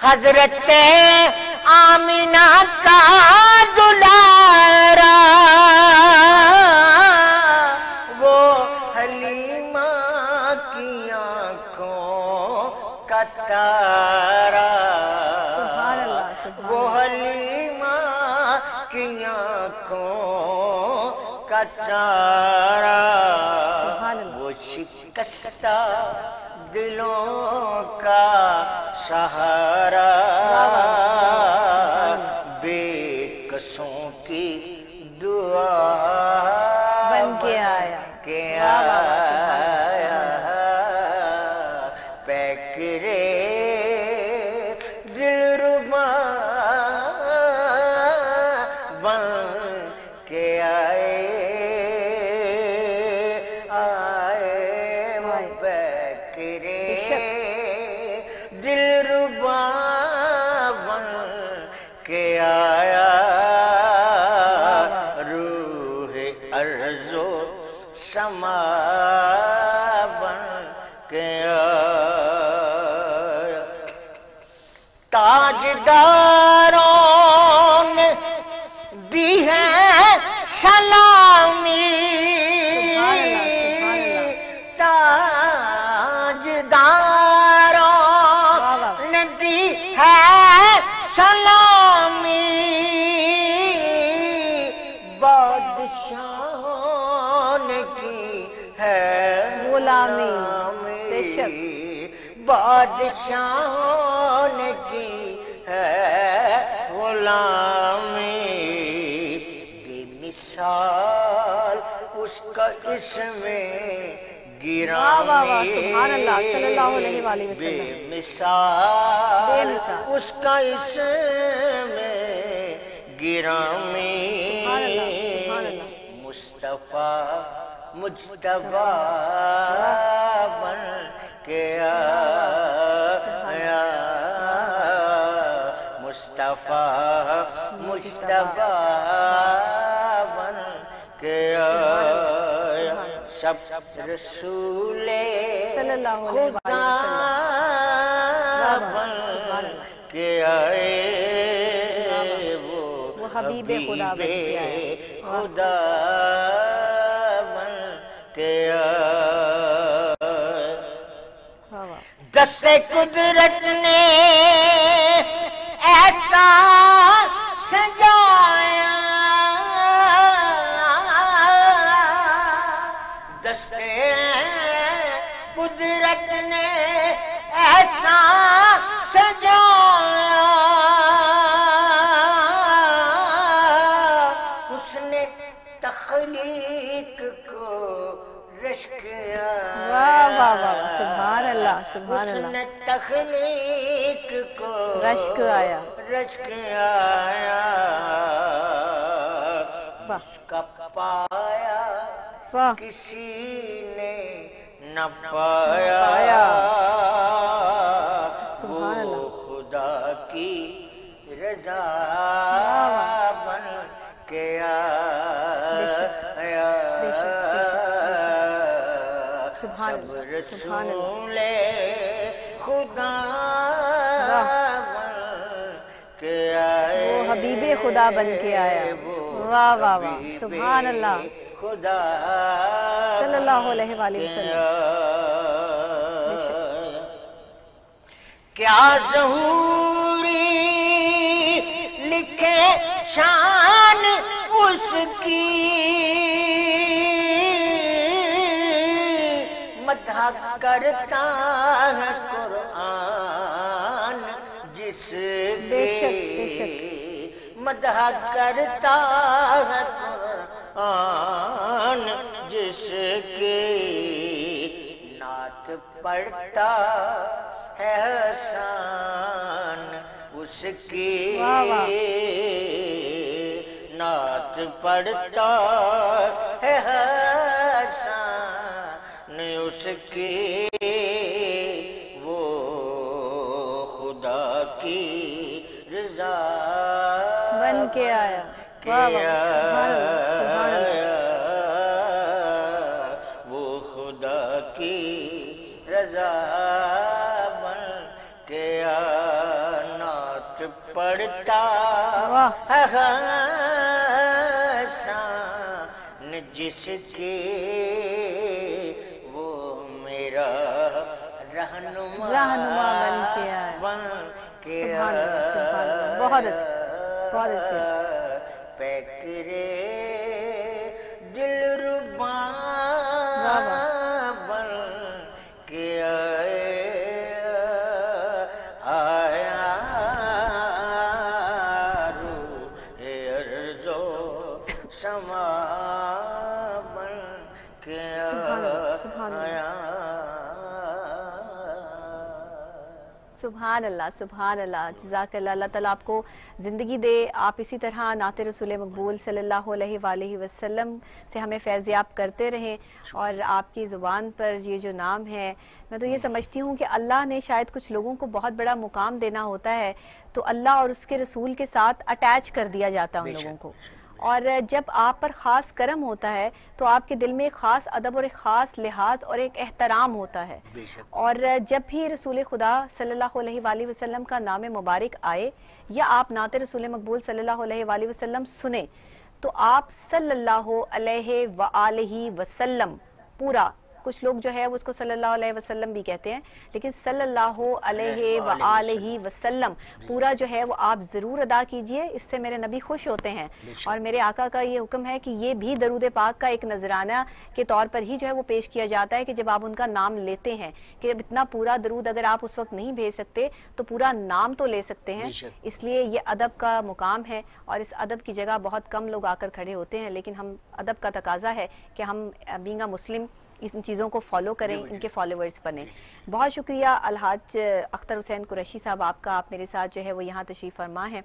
हज़रत आमिना का दुलारा। वो हलीमा की आँखों का तारा। वो हलीमा की आँखों का तारा। वो शिकस्ता दिलों का सहारा। बादशाहों ने की है गुलामी बेमिसाल उसका इसमें गिरा। बेमिसाल। उसका इसमें गिरामी। मुस्तफ़ा मुजतबा बन के आया। मुस्तफ़ा मुजतबा बन के आया। सब रसूले खुदा बन के आए। वो हबीबे खुदा बन के आए। दस्ते कुदरत ने ऐसा तखलीक को रश्क आया। रश्क आया। उसका पाया वाह। किसी ने न पाया। पाया। वो सुभान अल्लाह। खुदा की रजा बन के आया। सुभान सब अल्लाह, रसूले खुदा के आए वो हबीबे खुदा बन के आया। वाह वाह वाह। सुभान अल्लाह खुदा सल्लल्लाहु अलैहि वसल्लम। क्या जहूरी लिखे शान उसकी? मधा करता है। बेशक। मदह करता है कुरान जिसके नात पढ़ता है हसान उसकी। नात पढ़ता है हसान उसकी के आया सुभान अल्लाह। वो खुदा की रजा बन के नात पड़ता है जिसके वो मेरा रहनुमा रहनुमा बन के आया बन के अल्लाह। बहुत अच्छे स पैकरे दिल रुपन के आया जो सम कया आहियां सुभान अल्लाह सुभान अल्लाह जजाक अल्लाह अल्लाह ताला आपको ज़िंदगी दे। आप इसी तरह नात रसूल मकबूल सल्लल्लाहु अलैहि वसल्लम से हमें फैज़याब करते रहें और आपकी ज़ुबान पर ये जो नाम है मैं तो ये समझती हूँ कि अल्लाह ने शायद कुछ लोगों को बहुत बड़ा मुकाम देना होता है तो अल्लाह और उसके रसूल के साथ अटैच कर दिया जाता है उन लोगों को। और जब आप पर ख़ास करम होता है तो आपके दिल में एक ख़ास अदब और एक ख़ास लिहाज और एक एहतराम होता है। और जब भी रसूल खुदा सल्लल्लाहु अलैहि वसल्लम का नाम मुबारक आए या आप नाते रसूल मकबूल सल्लल्लाहु अलैहि वसल्लम सुने तो आप सल्लल्लाहु अलैहि वसल्लम पूरा कुछ लोग जो है वो उसको सल्लल्लाहु अलैहि वसल्लम भी कहते हैं। लेकिन सल्लल्लाहु अलैहि व आलिहि वसल्लम। पूरा जो है वो आप ज़रूर अदा कीजिए। इससे मेरे नबी खुश होते हैं। और मेरे आका का ये हुक्म है कि ये भी दरूद पाक का एक नजराना के तौर पर ही जो है वो पेश किया जाता है कि जब आप उनका नाम लेते हैं कि जब इतना पूरा दरूद अगर आप उस वक्त नहीं भेज सकते तो पूरा नाम तो ले सकते हैं। इसलिए ये अदब का मुकाम है और इस अदब की जगह बहुत कम लोग आकर खड़े होते हैं लेकिन हम अदब का तकाजा है कि हम बींगा मुस्लिम इन चीज़ों को फॉलो करें इनके फॉलोअर्स बने। बहुत शुक्रिया अलहाज अख्तर हुसैन कुरैशी साहब आपका आप मेरे साथ जो है वो यहाँ तशरीफ़ फरमा है।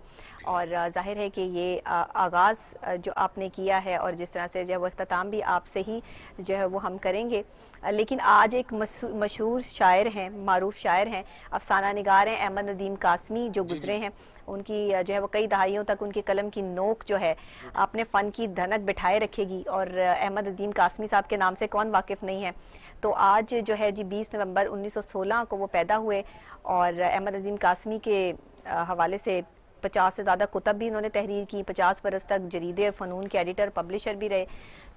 और ज़ाहिर है कि ये आगाज़ जो आपने किया है और जिस तरह से जो है वो अख्ताम भी आपसे ही जो है वो हम करेंगे। लेकिन आज एक मशहूर शायर हैं मरूफ शायर हैं अफसाना नगार हैं अहमद नदीम कासमी जो। गुजरे हैं। उनकी जो है वो कई दहाइयों तक उनकी कलम की नोक जो है, आपने फ़न की धनक बिठाए रखेगी। और अहमद अदीम कासमी साहब के नाम से कौन वाकिफ़ नहीं है? तो आज जो है जी 20 नवंबर 1916 को वो पैदा हुए और अहमद नदीम कासमी के हवाले से पचास से ज़्यादा कुतब भी इन्होंने तहरीर की, पचास बरस तक जरीदे और फ़नून के एडिटर, पब्लिशर भी रहे।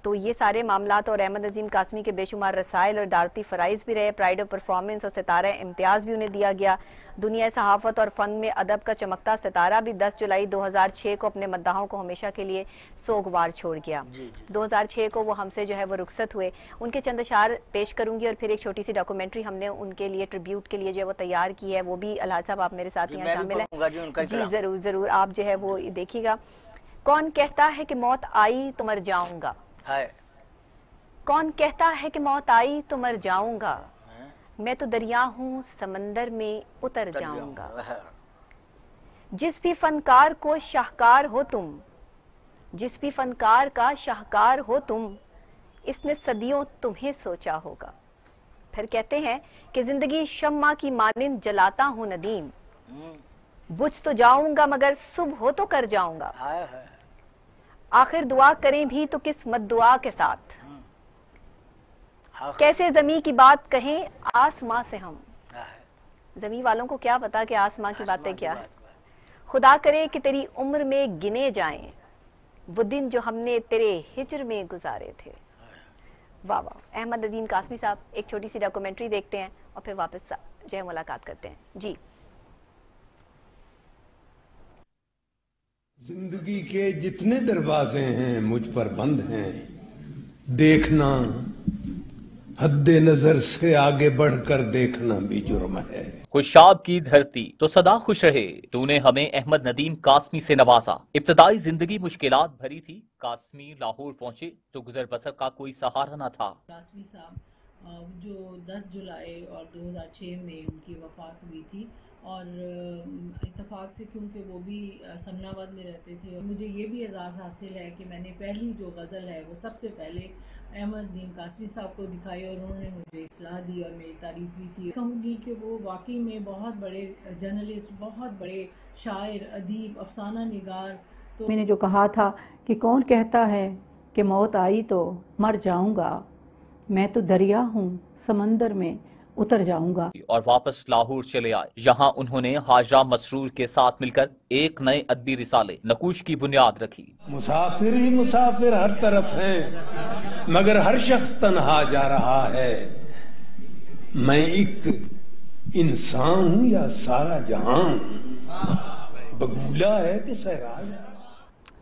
तो ये सारे मामला और अहमद नजीम कासमी के बेशुमार रसायल और दारती फ़राइज़ भी रहे प्राइड ऑफ़ परफॉर्मेंस और सितारा इम्तियाज़ भी उन्हें दिया गया। दुनिया सहाफ़त और फ़न में अदब का चमकता सितारा भी 10 जुलाई 2006 को अपने मद्दाहों को हमेशा के लिए सोगवार छोड़ गया। 2006 को वो हमसे जो है वो रुखसत हुए। उनके चंद अशार पेश करूँगी और फिर एक छोटी सी डॉक्यूमेंट्री हमने उनके लिए ट्रिब्यूट के लिए जो है वो तैयार की है वो भी अल्लाह साहब आप मेरे साथ यहाँ शामिल है। जी ज़रूर ज़रूर आप जो है वो देखिएगा। कौन कहता है कि मौत आई तो मर जाऊँगा? है कौन कहता है कि मौत आई तो मर जाऊँगा? मैं तो दरिया हूँ समंदर में उतर जाऊँगा। जिस भी फनकार को शाहकार हो तुम जिस भी फनकार का शाहकार हो तुम इसने सदियों तुम्हें सोचा होगा। फिर कहते हैं कि ज़िंदगी शम्मा की मानिंद जलाता हूँ नदीम। बुझ तो जाऊँगा मगर सुबह हो तो कर जाऊँगा। है है आखिर दुआ करें भी तो किस मत दुआ के साथ। कैसे जमी की बात कहें आसमां से हम। जमी वालों को क्या पता कि आसमां की बातें क्या है? खुदा करे कि तेरी उम्र में गिने जाएँ वो दिन जो हमने तेरे हिजर में गुजारे थे। वाह वाह। अहमद नदीम कासमी साहब एक छोटी सी डॉक्यूमेंट्री देखते हैं और फिर वापस जय मुलाकात करते हैं। जी। ज़िंदगी के जितने दरवाजे हैं मुझ पर बंद हैं। देखना हद नज़र से आगे बढ़कर देखना भी जुर्म है। खुशाब की धरती तो सदा खुश रहे। तूने हमें अहमद नदीम कासमी से नवाजा। इब्तदाई ज़िंदगी मुश्किलात भरी थी। कासमी लाहौर पहुँचे तो गुजर बसर का कोई सहारा न था। कासमी साहब जो 10 जुलाई और 2006 में उनकी वफात हुई थी और इतफाक से क्योंकि वो भी समनाबाद में रहते थे और मुझे ये भी एजाज़ हासिल है कि मैंने पहली जो गज़ल है वो सबसे पहले अहमद दीन कासमी साहब को दिखाई और उन्होंने मुझे इसलाह दी और मेरी तारीफ़ भी की। कहूँगी कि वो वाकई में बहुत बड़े जर्नलिस्ट, बहुत बड़े शायर, अदीब, अफसाना निगार तो मैंने जो कहा था कि कौन कहता है कि मौत आई तो मर जाऊँगा। मैं तो दरिया हूँ, समंदर में उतर जाऊँगा। और वापस लाहौर चले आए। यहाँ उन्होंने हाजरा मसरूर के साथ मिलकर एक नए अदबी रिसाले नकूश की बुनियाद रखी। मुसाफिर ही मुसाफिर हर तरफ़ है मगर हर शख्स तनहा जा रहा है। मैं एक इंसान हूँ या सारा जहाँ बगूला है कि सहराज है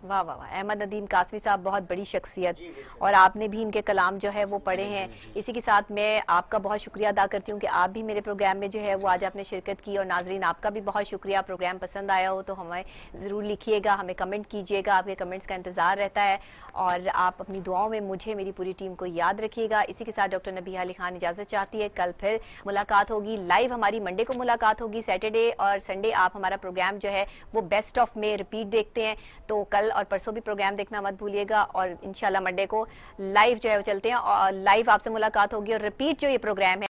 वाह वाह वाह। अहमद नदीम कासमी साहब बहुत बड़ी शख्सियत। और आपने भी इनके कलाम जो है वो पढ़े हैं। इसी के साथ मैं आपका बहुत शुक्रिया अदा करती हूँ कि आप भी मेरे प्रोग्राम में जो है वो आज आपने शिरकत की। और नाजरीन आपका भी बहुत शुक्रिया। प्रोग्राम पसंद आया हो तो हमें ज़रूर लिखिएगा हमें कमेंट कीजिएगा। आपके कमेंट्स का इंतज़ार रहता है। और आप अपनी दुआओं में मुझे मेरी पूरी टीम को याद रखिएगा। इसी के साथ डॉक्टर नबी अली खान इजाज़त चाहती है। कल फिर मुलाकात होगी। लाइव हमारी मंडे को मुलाकात होगी सैटरडे और संडे आप हमारा प्रोग्राम जो है वो बेस्ट ऑफ़ में रिपीट देखते हैं। तो कल और परसों भी प्रोग्राम देखना मत भूलिएगा और इंशाल्लाह मंडे को लाइव जो है वो चलते हैं और लाइव आपसे मुलाकात होगी और रिपीट जो ये प्रोग्राम है।